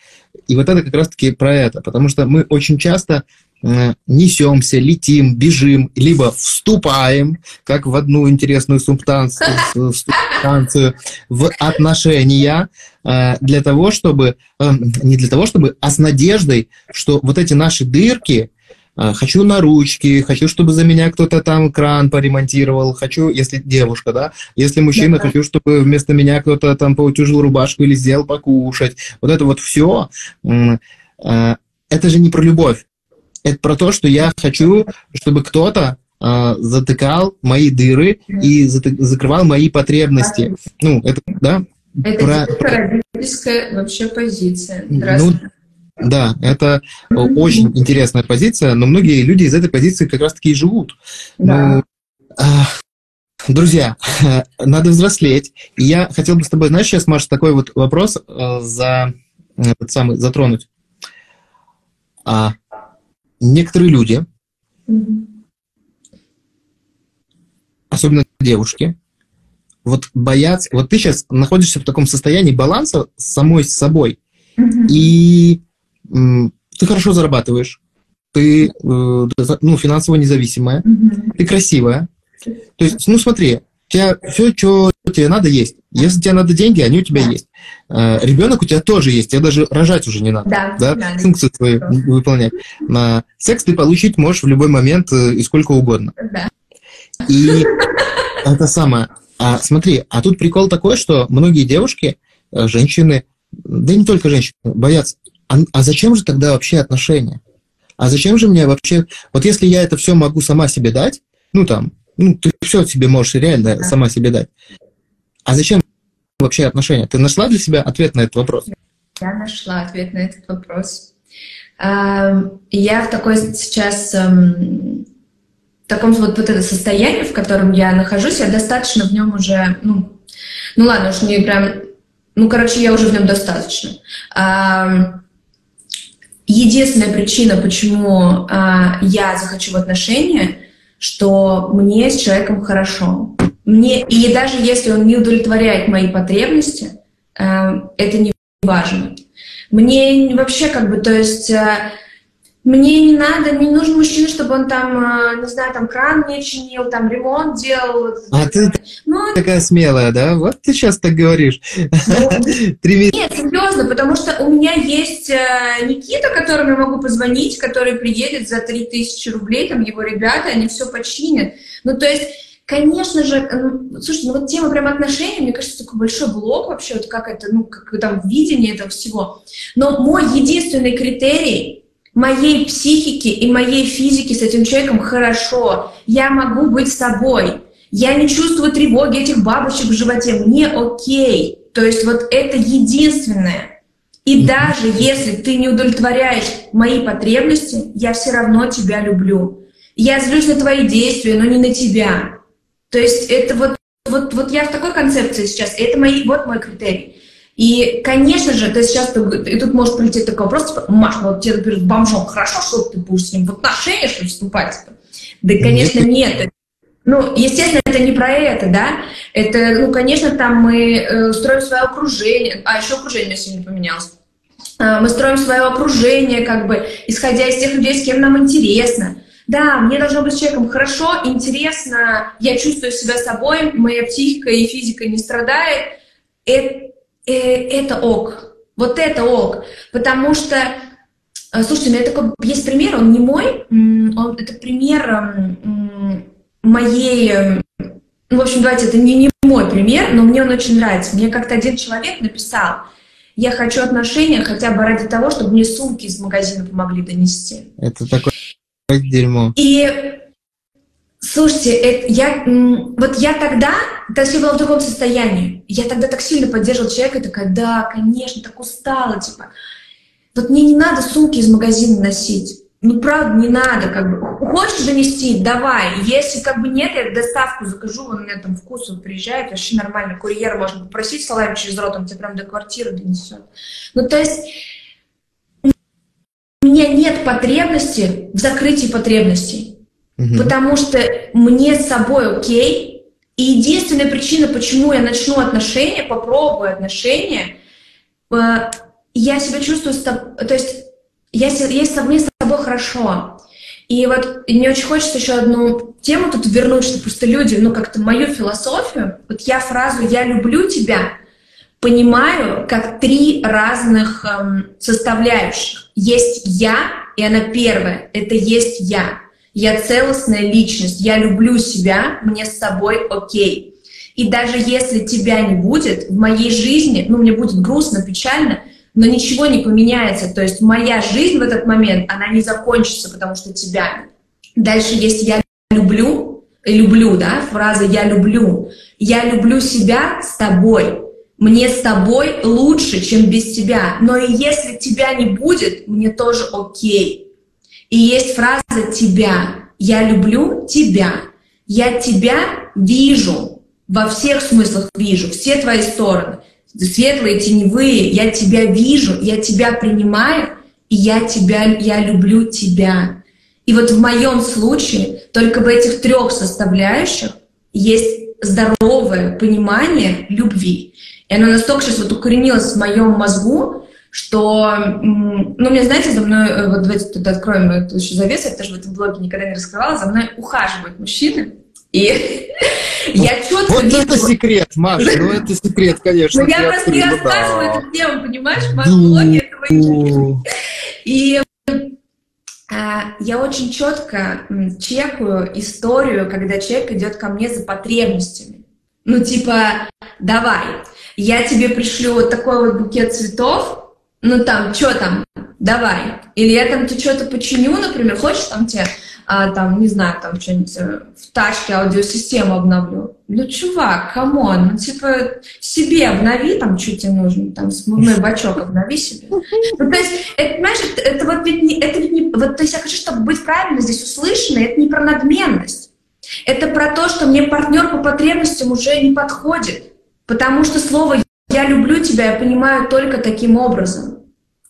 И вот это как раз-таки про это, потому что мы очень часто Э, несемся, летим, бежим, либо вступаем, как в одну интересную субстанцию, субстанцию в отношения э, для того, чтобы, э, не для того, чтобы, а с надеждой, что вот эти наши дырки, хочу на ручки, хочу, чтобы за меня кто-то там кран поремонтировал, хочу, если девушка, да, если мужчина, да. хочу, чтобы вместо меня кто-то там поутюжил рубашку или сделал покушать. Вот это вот все, это же не про любовь, это про то, что я хочу, чтобы кто-то э, затыкал мои дыры и закрывал мои потребности. Ну, это, да? Это про... родительская вообще позиция. Ну, да, это очень интересная позиция, но многие люди из этой позиции как раз-таки и живут. Да. Ну, э, друзья, надо взрослеть. И я хотел бы с тобой, знаешь, сейчас, Маша, такой вот вопрос э, за этот самый затронуть. А некоторые люди особенно девушки, вот боятся, вот ты сейчас находишься в таком состоянии баланса с самой с собой, mm-hmm. и ты хорошо зарабатываешь, ты э, ну, финансово независимая, mm-hmm. ты красивая. То есть, ну смотри, у тебя все, что тебе надо, есть. Если тебе надо деньги, они у тебя да. есть. Э, ребенок у тебя тоже есть, тебе даже рожать уже не надо. Да, да? да функции свои да. выполнять. На секс ты получить можешь в любой момент э, и сколько угодно. Да. И это самое. А смотри, а тут прикол такой, что многие девушки, женщины, да и не только женщины, боятся. А, а зачем же тогда вообще отношения? А зачем же мне вообще... Вот если я это все могу сама себе дать, ну там, ну ты все себе можешь реально да. сама себе дать. А зачем вообще отношения? Ты нашла для себя ответ на этот вопрос? Я нашла ответ на этот вопрос. Я в такой сейчас эм, в таком вот, вот это состоянии, в котором я нахожусь, я достаточно в нем уже, ну, ну ладно, уж не прям, ну, короче, я уже в нем достаточно. Единственная причина, почему а, я захочу в отношения, что мне с человеком хорошо. Мне, и даже если он не удовлетворяет мои потребности, э, это не важно. Мне вообще как бы, то есть э, мне не надо, не нужен мужчина, чтобы он там, э, не знаю, там кран не чинил, там ремонт делал. А ты ну, такая смелая, да? Вот ты сейчас так говоришь. Ну, нет, серьезно, потому что у меня есть э, Никита, которому я могу позвонить, который приедет за 3000 рублей, там его ребята, они все починят. Ну, то есть Конечно же, ну, слушайте, ну вот тема прям отношений, мне кажется, такой большой блок вообще, вот как это, ну, как там видение этого всего. Но мой единственный критерий моей психике и моей физике с этим человеком хорошо. Я могу быть собой. Я не чувствую тревоги этих бабочек в животе. Мне окей. То есть вот это единственное. И даже если ты не удовлетворяешь мои потребности, я все равно тебя люблю. Я злюсь на твои действия, но не на тебя. То есть это вот, вот, вот я в такой концепции сейчас. Это мои, вот мой критерий. И, конечно же, ты сейчас, и тут может прилететь такой вопрос, типа, Маш, ну вот тебе, например, бомжом хорошо, что ты будешь с ним в отношения, что вступать? Типа? Да, конечно, нет. Ну, естественно, это не про это, да. Это, ну, конечно, там мы э, строим свое окружение. А, еще окружение сегодня поменялось. Э, мы строим свое окружение, как бы, исходя из тех людей, с кем нам интересно. Да, мне должно быть с человеком хорошо, интересно, я чувствую себя собой, моя психика и физика не страдает. Это, э, это ок. Вот это ок. Потому что, э, слушайте, у меня такой есть пример, он не мой, он, это пример моей, ну, в общем, давайте, это не, не мой пример, но мне он очень нравится. Мне как-то один человек написал, я хочу отношения хотя бы ради того, чтобы мне сумки из магазина помогли донести. Это такое дерьмо. И Слушайте, это, я, вот я тогда, я была в другом состоянии, я тогда так сильно поддерживала человека, и такая, да, конечно, так устала, типа, вот мне не надо сумки из магазина носить, ну, правда, не надо, как бы, хочешь донести, давай, если как бы нет, я доставку закажу, он у меня там вкус, он приезжает, вообще нормально, курьер можно попросить словами через рот, он тебе прям до квартиры донесет. Ну, то есть, у меня нет потребности в закрытии потребностей. Угу. Потому что мне с собой окей. И единственная причина, почему я начну отношения, попробую отношения, э, я себя чувствую, то есть я, я мне с собой хорошо. И вот мне очень хочется еще одну тему тут вернуть, что просто люди, ну как-то мою философию, вот я фразу «я люблю тебя» понимаю как три разных эм, составляющих. Есть я, и она первая, это есть я. Я целостная личность, я люблю себя, мне с собой окей. И даже если тебя не будет, в моей жизни, ну, мне будет грустно, печально, но ничего не поменяется. То есть моя жизнь в этот момент, она не закончится, потому что тебя Дальше есть «я люблю», «люблю», да, фраза «я люблю». Я люблю себя с тобой. Мне с тобой лучше, чем без тебя. Но и если тебя не будет, мне тоже окей. И есть фраза «тебя». Я люблю тебя. Я тебя вижу. Во всех смыслах вижу. Все твои стороны. Светлые, теневые. Я тебя вижу. Я тебя принимаю. И я тебя, я люблю тебя. И вот в моем случае только в этих трех составляющих есть здоровое понимание любви. И оно настолько сейчас вот укоренилось в моем мозгу, что, ну, мне, знаете, за мной, э, вот давайте тут откроем эту еще завесу, я тоже в этом блоге никогда не раскрывала, за мной ухаживают мужчины, и я четко Вот это секрет, Маша, ну это секрет, конечно. Ну я просто не рассказываю эту тему, понимаешь, в моем блоге этого нет. И а, я очень четко чекаю историю, когда человек идет ко мне за потребностями. Ну, типа, давай, я тебе пришлю вот такой вот букет цветов, ну там, что там, давай. Или я там тебе что-то починю, например, хочешь там тебе, а, там, не знаю, там что-нибудь э, в тачке аудиосистему обновлю. Ну, чувак, come on, ну, типа, себе обнови, там, что тебе нужно, там, смывной бачок обнови себе. Ну, то есть, это, понимаешь, это, это вот ведь не, это ведь не, вот, то есть я хочу, чтобы быть правильно здесь услышанной, это не про надменность. Это про то, что мне партнер по потребностям уже не подходит. Потому что слово «я люблю тебя» я понимаю только таким образом.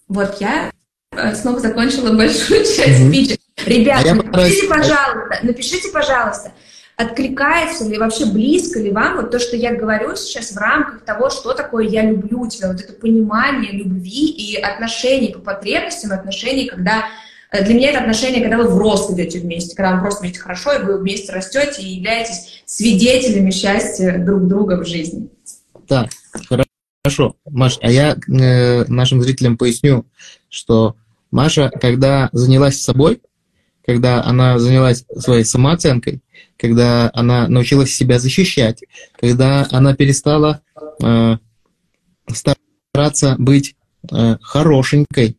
Вот я э, снова закончила большую часть mm-hmm. спича. Ребят, а напишите, пожалуйста, напишите, пожалуйста, откликается ли вообще близко ли вам вот то, что я говорю сейчас в рамках того, что такое «я люблю тебя», вот это понимание любви и отношений по потребностям, отношений, когда э, для меня это отношения, когда вы в рост идете вместе, когда вам просто вместе хорошо, и вы вместе растете и являетесь свидетелями счастья друг друга в жизни. Так, хорошо. Маш, а я э, нашим зрителям поясню, что Маша, когда занялась собой, когда она занялась своей самооценкой, когда она научилась себя защищать, когда она перестала э, стараться быть э, хорошенькой.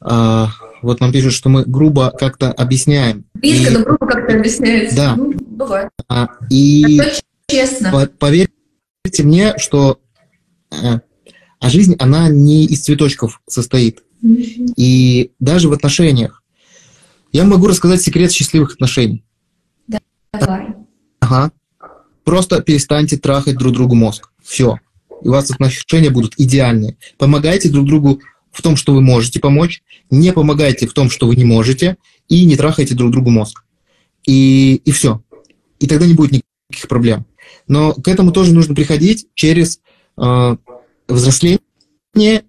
Э, вот нам пишут, что мы грубо как-то объясняем. Близко, и, но грубо как-то объясняется. Да. Ну, бывает. А, и честно. Поверь Поверьте мне, что а жизнь, она не из цветочков состоит. И даже в отношениях. Я могу рассказать секрет счастливых отношений. Да, давай. Ага. Просто перестаньте трахать друг другу мозг. Все. И у вас отношения будут идеальные. Помогайте друг другу в том, что вы можете помочь, не помогайте в том, что вы не можете, и не трахайте друг другу мозг. И, и все. И тогда не будет никаких проблем. Но к этому тоже нужно приходить через взросление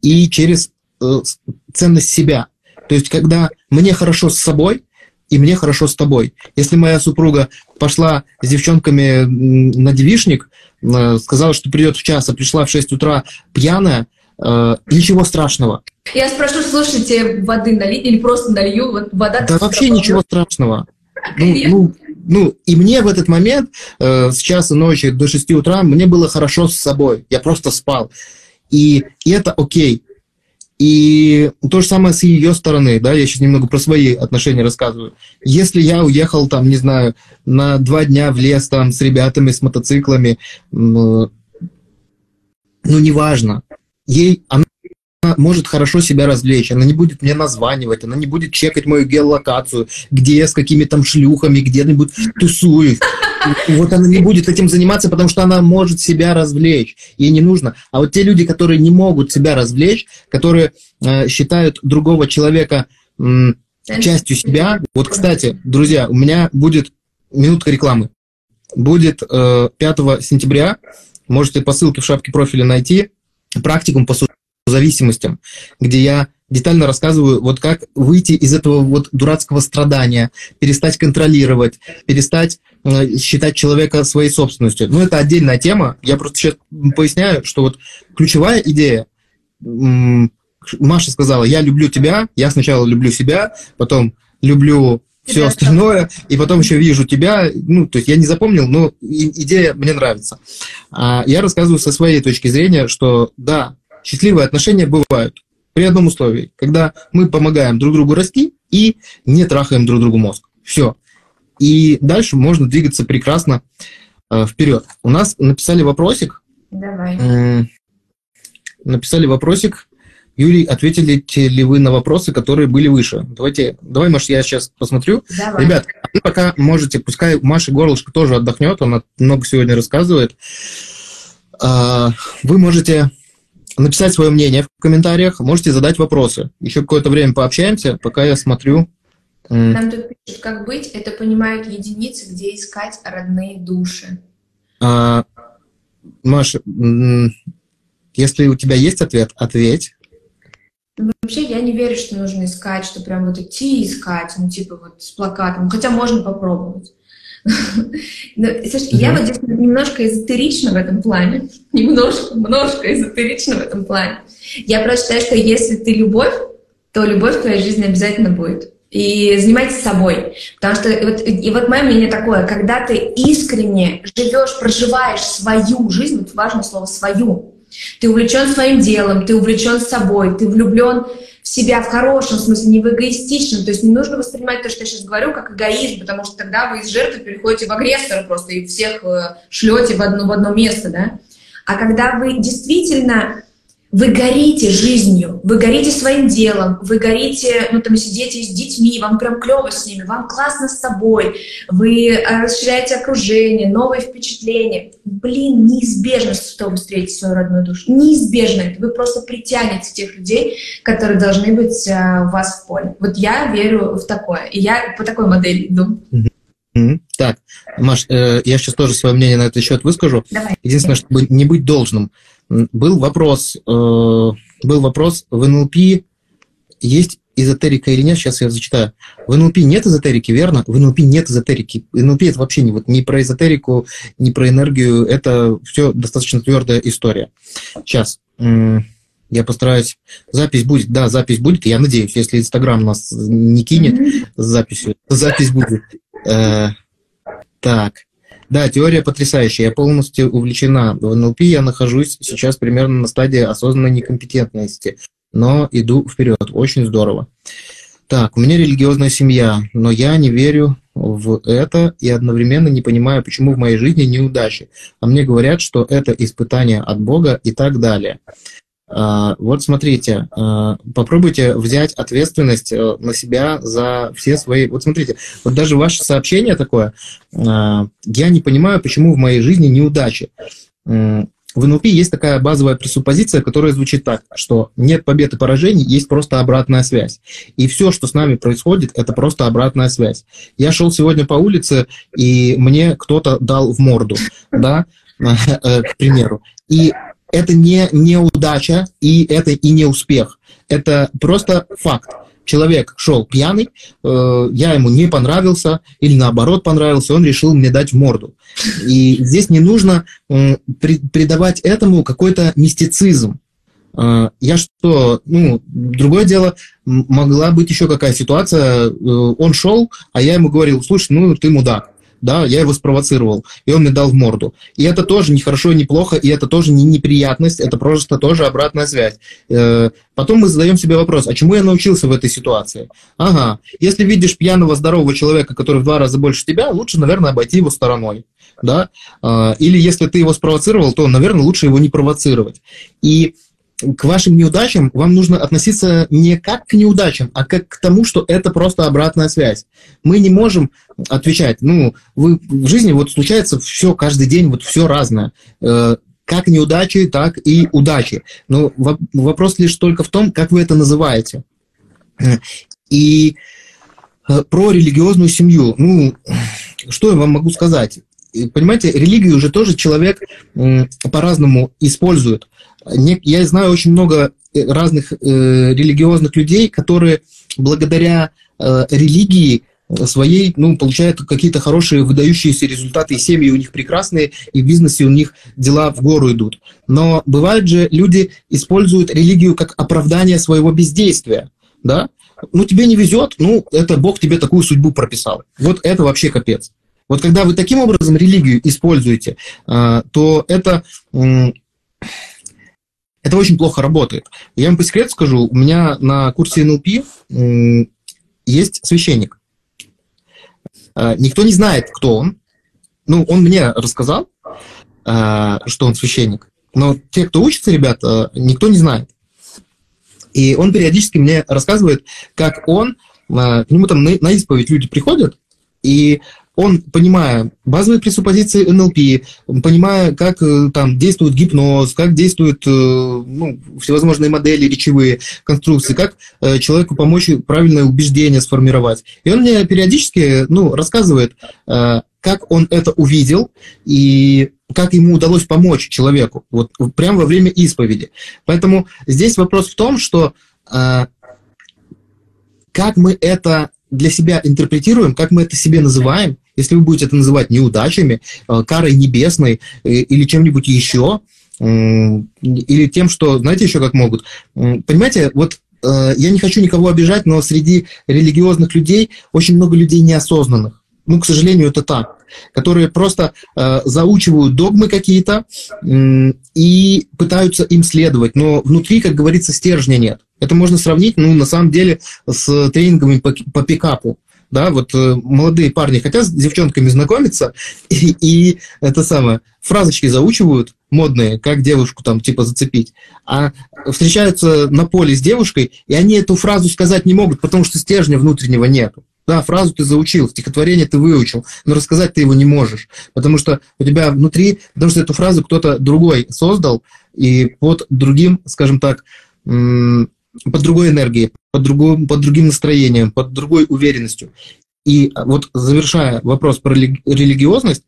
и через э, ценность себя. То есть, когда мне хорошо с собой, и мне хорошо с тобой. Если моя супруга пошла с девчонками на девишник, э, сказала, что придет в час, а пришла в 6 утра пьяная, э, ничего страшного. Я спрошу, слушайте, воды налить или просто налью? Вот вода да вообще ничего страшного. Ну, ну, ну, и мне в этот момент, э, с часа ночи до 6 утра, мне было хорошо с собой. Я просто спал. И, и это окей. И то же самое с ее стороны, да, я сейчас немного про свои отношения рассказываю. Если я уехал там, не знаю, на два дня в лес там с ребятами, с мотоциклами, ну, неважно. Ей, она может хорошо себя развлечь, она не будет мне названивать, она не будет чекать мою геолокацию, где я с какими там шлюхами где-нибудь тусуюсь. Вот она не будет этим заниматься, потому что она может себя развлечь. Ей не нужно. А вот те люди, которые не могут себя развлечь, которые э, считают другого человека э, частью себя. Вот, кстати, друзья, у меня будет минутка рекламы. Будет э, 5 сентября, можете по ссылке в шапке профиля найти, практикум по зависимостям, где я детально рассказываю, вот как выйти из этого вот дурацкого страдания, перестать контролировать, перестать э, считать человека своей собственностью. Ну, это отдельная тема. Я просто сейчас поясняю, что вот ключевая идея, Маша сказала, я люблю тебя, я сначала люблю себя, потом люблю все остальное, и потом еще вижу тебя, ну, то есть я не запомнил, но идея мне нравится. А я рассказываю со своей точки зрения, что да, счастливые отношения бывают при одном условии, когда мы помогаем друг другу расти и не трахаем друг другу мозг. Все. И дальше можно двигаться прекрасно э, вперед. У нас написали вопросик. Давай. Э, написали вопросик. Юрий, ответили ли вы на вопросы, которые были выше? Давайте, давай, Маш, я сейчас посмотрю. Давай. Ребят, вы пока можете, пускай Маша Горлышко тоже отдохнет, она много сегодня рассказывает. Э, вы можете написать свое мнение в комментариях, можете задать вопросы. Еще какое-то время пообщаемся, пока я смотрю Нам тут пишут, как быть, это понимают единицы, где искать родные души. А, Маша, если у тебя есть ответ, ответь. Вообще, я не верю, что нужно искать, что прям вот идти искать, ну, типа вот с плакатом, хотя можно попробовать. Но, слушай, mm-hmm. я вот здесь немножко эзотерична в этом плане, немножко, немножко эзотерична в этом плане. Я просто считаю, что если ты любовь, то любовь в твоей жизни обязательно будет. И занимайтесь собой. Потому что и вот, и вот мое мнение такое, когда ты искренне живешь, проживаешь свою жизнь, вот важное слово «свою», ты увлечен своим делом, ты увлечен собой, ты влюблен в себя в хорошем смысле, не в эгоистичном. То есть не нужно воспринимать то, что я сейчас говорю, как эгоизм, потому что тогда вы из жертвы переходите в агрессора просто и всех э, шлете в одно, в одно место, да. А когда вы действительно вы горите жизнью, вы горите своим делом, вы горите, ну там сидите с детьми, вам прям клево с ними, вам классно с собой, вы э, расширяете окружение, новые впечатления. Блин, неизбежно, чтобы встретить свою родную душу. Неизбежно. Вы просто притянете тех людей, которые должны быть uh, у вас в поле. Вот я верю в такое. И я по такой модели иду. Так, Маш, э, я сейчас тоже свое мнение на этот счет выскажу. Давай. Единственное, чтобы не быть должным. Был вопрос, э, был вопрос, в НЛП есть эзотерика или нет, сейчас я зачитаю. В НЛП нет эзотерики, верно? В НЛП нет эзотерики. НЛП это вообще не, вот, не про эзотерику, не про энергию, это все достаточно твердая история. Сейчас, я постараюсь. Запись будет, да, запись будет, я надеюсь, если Инстаграм нас не кинет с записью, запись будет. Э, так, да, теория потрясающая. Я полностью увлечена в НЛП. Я нахожусь сейчас примерно на стадии осознанной некомпетентности, но иду вперед. Очень здорово. Так, у меня религиозная семья, но я не верю в это и одновременно не понимаю, почему в моей жизни неудачи. А мне говорят, что это испытание от Бога и так далее. А, вот смотрите, а, попробуйте взять ответственность э, на себя за все свои... Вот смотрите, вот даже ваше сообщение такое, а, я не понимаю, почему в моей жизни неудачи. В НЛП есть такая базовая пресуппозиция, которая звучит так, что нет побед и поражений, есть просто обратная связь. И все, что с нами происходит, это просто обратная связь. Я шел сегодня по улице, и мне кто-то дал в морду, да, э, к примеру. И это не неудача, и это и не успех. Это просто факт. Человек шел пьяный, э, я ему не понравился, или наоборот понравился, он решил мне дать морду. И здесь не нужно э, при, придавать этому какой-то мистицизм. Э, я что, ну, другое дело, могла быть еще какая ситуация, э, он шел, а я ему говорил, слушай, ну, ты мудак да, я его спровоцировал, и он мне дал в морду. И это тоже не хорошо, не плохо, и это тоже не неприятность, это просто тоже обратная связь. Э, потом мы задаем себе вопрос, а чему я научился в этой ситуации? Ага, если видишь пьяного, здорового человека, который в два раза больше тебя, лучше, наверное, обойти его стороной, да, э, или если ты его спровоцировал, то, наверное, лучше его не провоцировать. И к вашим неудачам вам нужно относиться не как к неудачам, а как к тому, что это просто обратная связь. Мы не можем отвечать, ну, вы, в жизни вот случается все каждый день, вот все разное. Э, как неудачи, так и удачи. Но вопрос лишь только в том, как вы это называете. И э, про религиозную семью. Ну, что я вам могу сказать? Понимаете, религию уже тоже человек по-разному использует я знаю очень много э, разных э, религиозных людей, которые благодаря э, религии своей, ну, получают какие-то хорошие выдающиеся результаты, и семьи у них прекрасные, и в бизнесе у них дела в гору идут. Но бывают же люди используют религию как оправдание своего бездействия, да? Ну, тебе не везет, ну, это Бог тебе такую судьбу прописал. Вот это вообще капец. Вот когда вы таким образом религию используете, то это это очень плохо работает. Я вам по секрету скажу, у меня на курсе НЛП есть священник. А, никто не знает, кто он. Ну, он мне рассказал, а, что он священник. Но те, кто учится, ребята, никто не знает. И он периодически мне рассказывает, как он, а, к нему там на исповедь люди приходят, и он, понимая базовые пресуппозиции НЛП, понимая, как э, там действует гипноз, как действуют э, ну, всевозможные модели речевые, конструкции, как э, человеку помочь правильное убеждение сформировать. И он мне периодически ну, рассказывает, как он это увидел и как ему удалось помочь человеку, вот прямо во время исповеди. Поэтому здесь вопрос в том, что как мы это для себя интерпретируем, как мы это себе называем, если вы будете это называть неудачами, э, карой небесной э, или чем-нибудь еще, или тем, что, знаете, еще как могут. Понимаете, вот э, я не хочу никого обижать, но среди религиозных людей очень много людей неосознанных. Ну, к сожалению, это так которые просто э, заучивают догмы какие-то э, и пытаются им следовать, но внутри, как говорится, стержня нет. Это можно сравнить, ну, на самом деле, с тренингами по, по пикапу да, вот э, молодые парни хотят с девчонками знакомиться, и, и это самое, фразочки заучивают модные, как девушку там типа зацепить, а встречаются на поле с девушкой, и они эту фразу сказать не могут, потому что стержня внутреннего нету. Да, фразу ты заучил, стихотворение ты выучил, но рассказать ты его не можешь, потому что у тебя внутри, потому что эту фразу кто-то другой создал, и под другим, скажем так, под другой энергией, под, другим, под другим настроением, под другой уверенностью. И а, вот завершая вопрос про религиозность,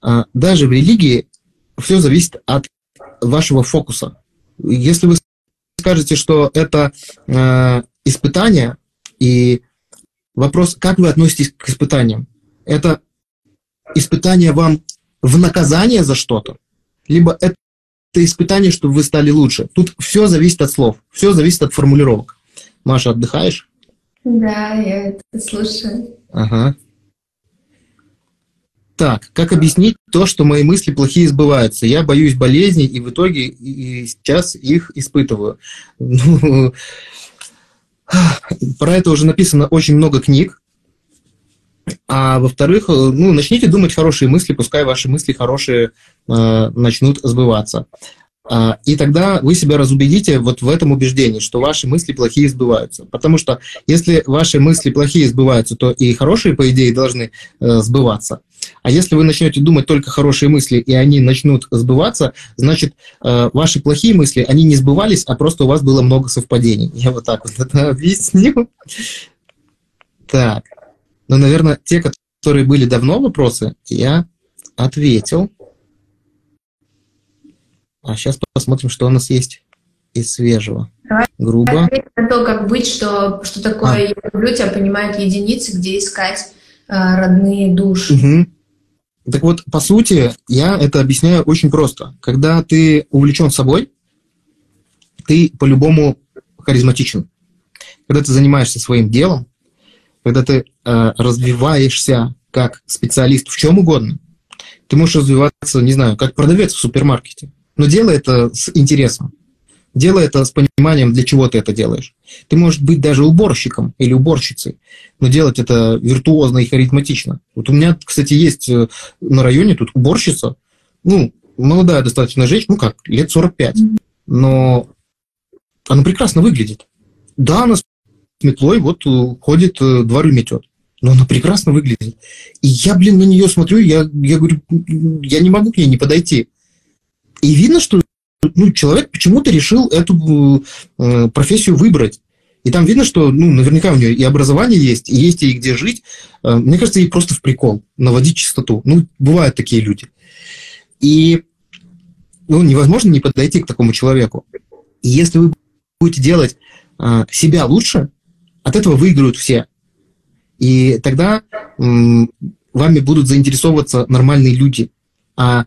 а, даже в религии все зависит от вашего фокуса. Если вы скажете, что это а, испытание, и вопрос, как вы относитесь к испытаниям? Это испытание вам в наказание за что-то, либо это это испытание, чтобы вы стали лучше. Тут все зависит от слов, все зависит от формулировок. Маша, отдыхаешь? Да, я это слушаю. Ага. Так, как объяснить то, что мои мысли плохие сбываются? Я боюсь болезней, и в итоге и сейчас их испытываю. Ну, про это уже написано очень много книг. А во-вторых, ну, начните думать хорошие мысли, пускай ваши мысли хорошие э, начнут сбываться. А, и тогда вы себя разубедите вот в этом убеждении, что ваши мысли плохие сбываются. Потому что если ваши мысли плохие сбываются, то и хорошие, по идее, должны э, сбываться. А если вы начнете думать только хорошие мысли, и они начнут сбываться, значит, э, ваши плохие мысли, они не сбывались, а просто у вас было много совпадений. Я вот так вот это объясню. Так. Но, наверное, те, которые были давно вопросы, я ответил. А сейчас посмотрим, что у нас есть из свежего. Давай Грубо. На то, как быть, что, что такое а. «я люблю тебя» понимают единицы, где искать э, родные души. Угу. Так вот, по сути, я это объясняю очень просто. Когда ты увлечен собой, ты по-любому харизматичен. Когда ты занимаешься своим делом, когда ты э, развиваешься как специалист в чем угодно, ты можешь развиваться, не знаю, как продавец в супермаркете. Но делай это с интересом. Делай это с пониманием, для чего ты это делаешь. Ты можешь быть даже уборщиком или уборщицей, но делать это виртуозно и харизматично. Вот у меня, кстати, есть э, на районе тут уборщица, ну, молодая достаточно женщина, ну как, лет 45, но она прекрасно выглядит. Да, она метлой вот э, ходит, э, дворы метет. Но она прекрасно выглядит. И я, блин, на нее смотрю, я, я говорю, я не могу к ней не подойти. И видно, что ну, человек почему-то решил эту э, профессию выбрать. И там видно, что ну, наверняка у нее и образование есть, и есть ей где жить. Э, мне кажется, ей просто в прикол наводить чистоту. Ну, бывают такие люди. И ну, невозможно не подойти к такому человеку. И если вы будете делать э, себя лучше, от этого выиграют все. И тогда вами будут заинтересовываться нормальные люди. А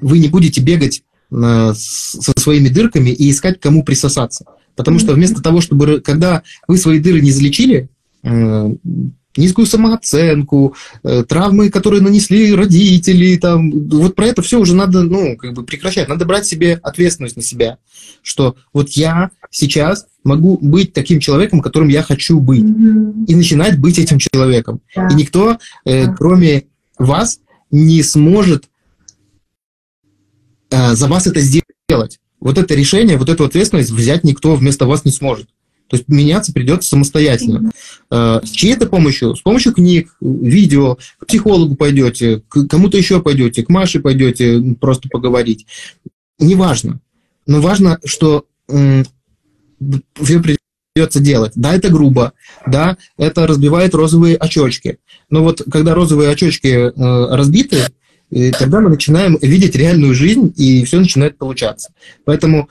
вы не будете бегать э, со своими дырками и искать, кому присосаться. Потому что вместо того, чтобы, когда вы свои дыры не залечили, э, низкую самооценку, э, травмы, которые нанесли родители, там, вот про это все уже надо, ну, как бы прекращать. Надо брать себе ответственность на себя, что вот я сейчас могу быть таким человеком, которым я хочу быть, mm-hmm. и начинать быть этим человеком. Да. И никто, э, кроме вас, не сможет за вас это сделать. Вот это решение, вот эту ответственность взять никто вместо вас не сможет. То есть меняться придется самостоятельно. Mm-hmm. С чьей-то помощью? С помощью книг, видео, к психологу пойдете, к кому-то еще пойдете, к Маше пойдете просто поговорить. Неважно. Но важно, что все придется делать. Да, это грубо, да, это разбивает розовые очечки. Но вот когда розовые очечки э, разбиты, и тогда мы начинаем видеть реальную жизнь, и все начинает получаться. Поэтому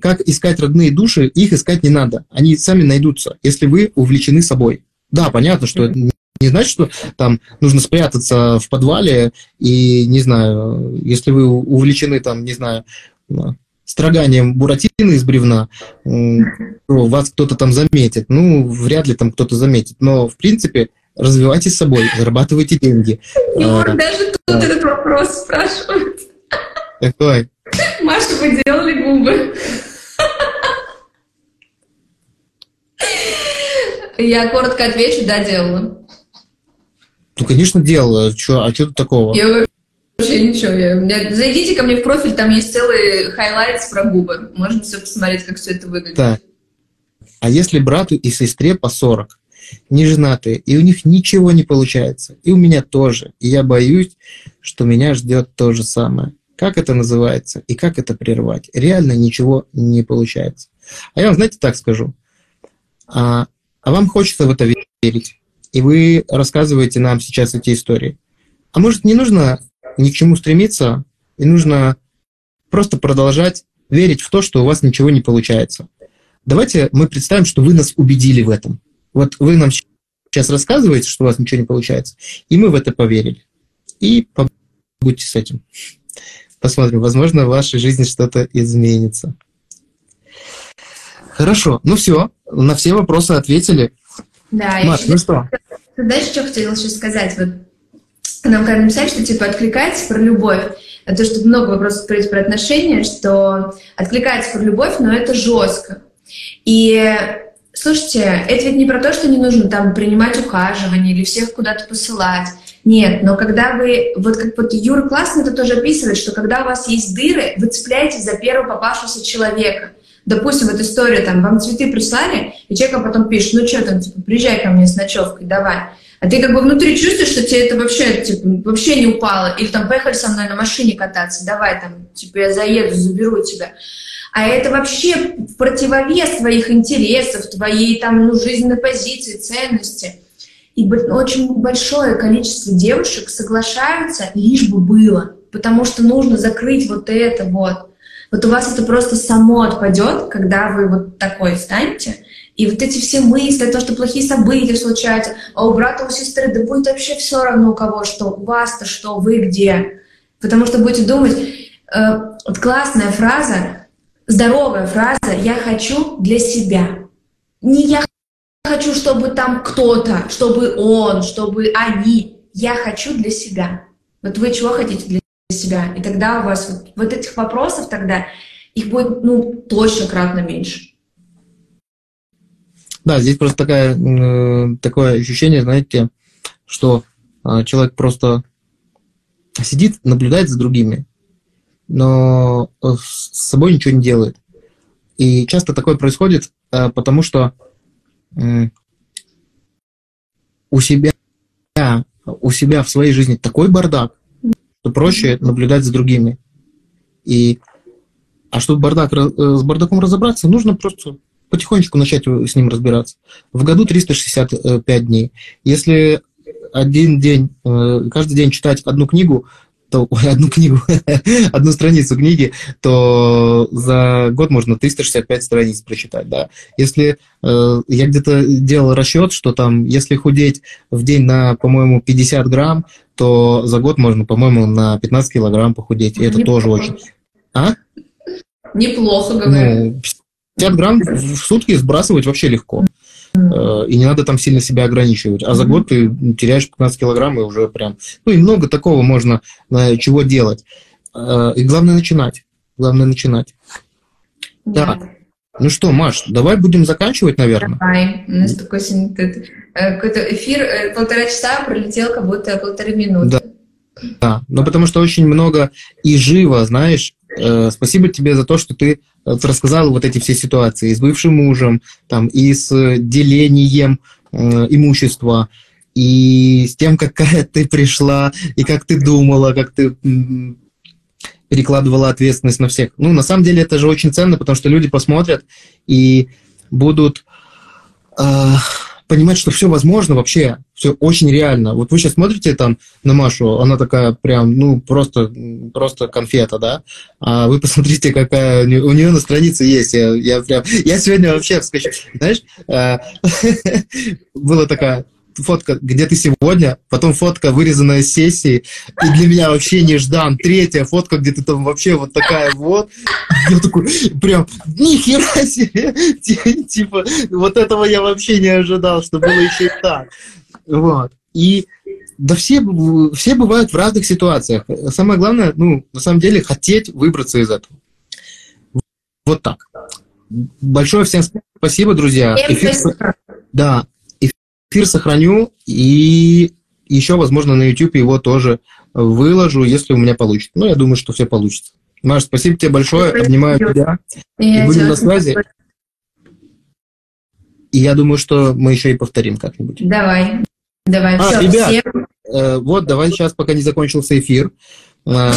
как искать родные души, их искать не надо. Они сами найдутся, если вы увлечены собой. Да, понятно, что это не значит, что там нужно спрятаться в подвале и, не знаю, если вы увлечены там, не знаю, строганием буратины из бревна, вас кто-то там заметит. Ну, вряд ли там кто-то заметит. Но, в принципе, развивайтесь собой, зарабатывайте деньги. Юр, а, даже тут да. этот вопрос спрашивают. Какой? Маша, вы делали губы? Я коротко отвечу, да, делала. Ну, конечно, делала. Чё, а что тут такого? Я Вообще ничего. Я, меня, зайдите ко мне в профиль, там есть целый highlight про губы. Можно все посмотреть, как все это выглядит. Да. А если брату и сестре по 40, не женатые, и у них ничего не получается, и у меня тоже, и я боюсь, что меня ждет то же самое. Как это называется и как это прервать? Реально ничего не получается. А я вам, знаете, так скажу. А, а вам хочется в это верить, и вы рассказываете нам сейчас эти истории. А может, не нужно ни к чему стремиться, и нужно просто продолжать верить в то, что у вас ничего не получается. Давайте мы представим, что вы нас убедили в этом. Вот вы нам сейчас рассказываете, что у вас ничего не получается, и мы в это поверили. И побудьте с этим. Посмотрим, возможно, в вашей жизни что-то изменится. Хорошо, ну все, на все вопросы ответили. Да, Маш, ну что? Дальше что хотела еще сказать. Вот нам когда написали, что типа откликается про любовь. А то, что много вопросов говорить про отношения, что откликается про любовь, но это жестко. И слушайте, это ведь не про то, что не нужно там принимать ухаживание или всех куда-то посылать. Нет, но когда вы, вот как вот Юра классно это тоже описывает, что когда у вас есть дыры, вы цепляетесь за первого попавшегося человека. Допустим, вот история, там, вам цветы прислали, и человек потом пишет, ну что там, типа, приезжай ко мне с ночевкой, давай. А ты как бы внутри чувствуешь, что тебе это вообще, типа, вообще не упало. Или там, поехали со мной на машине кататься, давай там, типа, я заеду, заберу тебя. А это вообще в противовес твоих интересов, твоей там, ну, жизненной позиции, ценности. И очень большое количество девушек соглашаются, лишь бы было, потому что нужно закрыть вот это вот. Вот у вас это просто само отпадет, когда вы вот такой станете, и вот эти все мысли, то, что плохие события случаются, а у брата, у сестры, да будет вообще все равно у кого что, у вас-то что, вы где. Потому что будете думать, э, вот классная фраза, здоровая фраза «я хочу для себя». Не «я хочу, чтобы там кто-то, чтобы он, чтобы они». «Я хочу для себя». Вот вы чего хотите для себя? И тогда у вас вот, вот этих вопросов тогда, их будет, ну, точно кратно меньше. Да, здесь просто такая, э, такое ощущение, знаете, что э, человек просто сидит, наблюдает за другими, но э, с собой ничего не делает. И часто такое происходит, э, потому что у себя, у себя в своей жизни такой бардак, что проще наблюдать за другими. И, а чтобы бардак, э, с бардаком разобраться, нужно просто потихонечку начать с ним разбираться. В году 365 дней. Если один день, каждый день читать одну книгу, то ой, одну книгу, одну страницу книги, то за год можно 365 страниц прочитать, да. Если э, я где-то делал расчет, что там, если худеть в день на, по-моему, 50 грамм, то за год можно, по-моему, на 15 килограмм похудеть, и это Неплохо. тоже очень. А? Неплохо, говорю. Ну, 50 грамм в сутки сбрасывать вообще легко. Э, и не надо там сильно себя ограничивать. А за год ты теряешь 15 килограмм и уже прям... Ну и много такого можно э, чего делать. Э, и главное начинать. Главное начинать. Да. Так. Ну что, Маш, давай будем заканчивать, наверное. Давай. У нас такой какой-то эфир, полтора часа пролетел, как будто полторы минуты. Да. Да, ну потому что очень много и живо, знаешь, э, спасибо тебе за то, что ты рассказал вот эти все ситуации и с бывшим мужем, там, и с делением э, имущества, и с тем, какая ты пришла, и как ты думала, как ты перекладывала ответственность на всех. Ну, на самом деле, это же очень ценно, потому что люди посмотрят и будут э, понимать, что все возможно вообще, все очень реально. Вот вы сейчас смотрите там на Машу, она такая прям, ну, просто, просто конфета, да? А вы посмотрите, какая у нее на странице есть. Я, я прям, я сегодня вообще вскочил. Знаешь, э, была такая фотка, где ты сегодня, потом фотка, вырезанная с сессии, и для меня вообще неждан. Третья фотка, где ты там вообще вот такая вот. Я такой, прям, нихера себе! Типа, вот этого я вообще не ожидал, что было еще и так. Вот. И да все, все бывают в разных ситуациях. Самое главное, ну, на самом деле, хотеть выбраться из этого. Вот так. Большое всем спасибо, друзья. Эфир, да, эфир сохраню и еще, возможно, на YouTube его тоже выложу, если у меня получится. Ну, я думаю, что все получится. Маш, спасибо тебе большое, обнимаю тебя. И, и будем на связи. И я думаю, что мы еще и повторим как-нибудь. Давай. Давай. А, все, ребят, всем. Э, вот, давай сейчас, пока не закончился эфир. Э,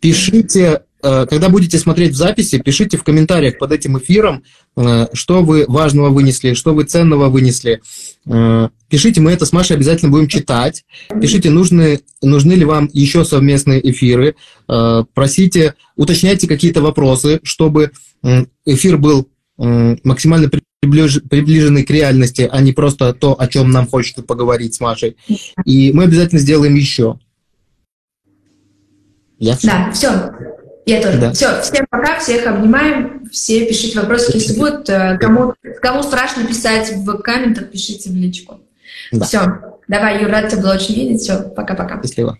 пишите когда будете смотреть в записи, пишите в комментариях под этим эфиром, э, что вы важного вынесли, что вы ценного вынесли. Э, пишите, мы это с Машей обязательно будем читать. Пишите, нужны, нужны ли вам еще совместные эфиры. Просите, уточняйте какие-то вопросы, чтобы эфир был максимально приближенный к реальности, а не просто то, о чем нам хочется поговорить с Машей. И мы обязательно сделаем еще. Я все. Да, все. Я тоже. Да. Все, всем пока, всех обнимаем, все пишите вопросы, если будут. Э, кому, кому страшно писать в комментах, пишите в личку. Да. Все, давай, Юра, рад тебя было очень видеть. Все, пока-пока. Счастливо.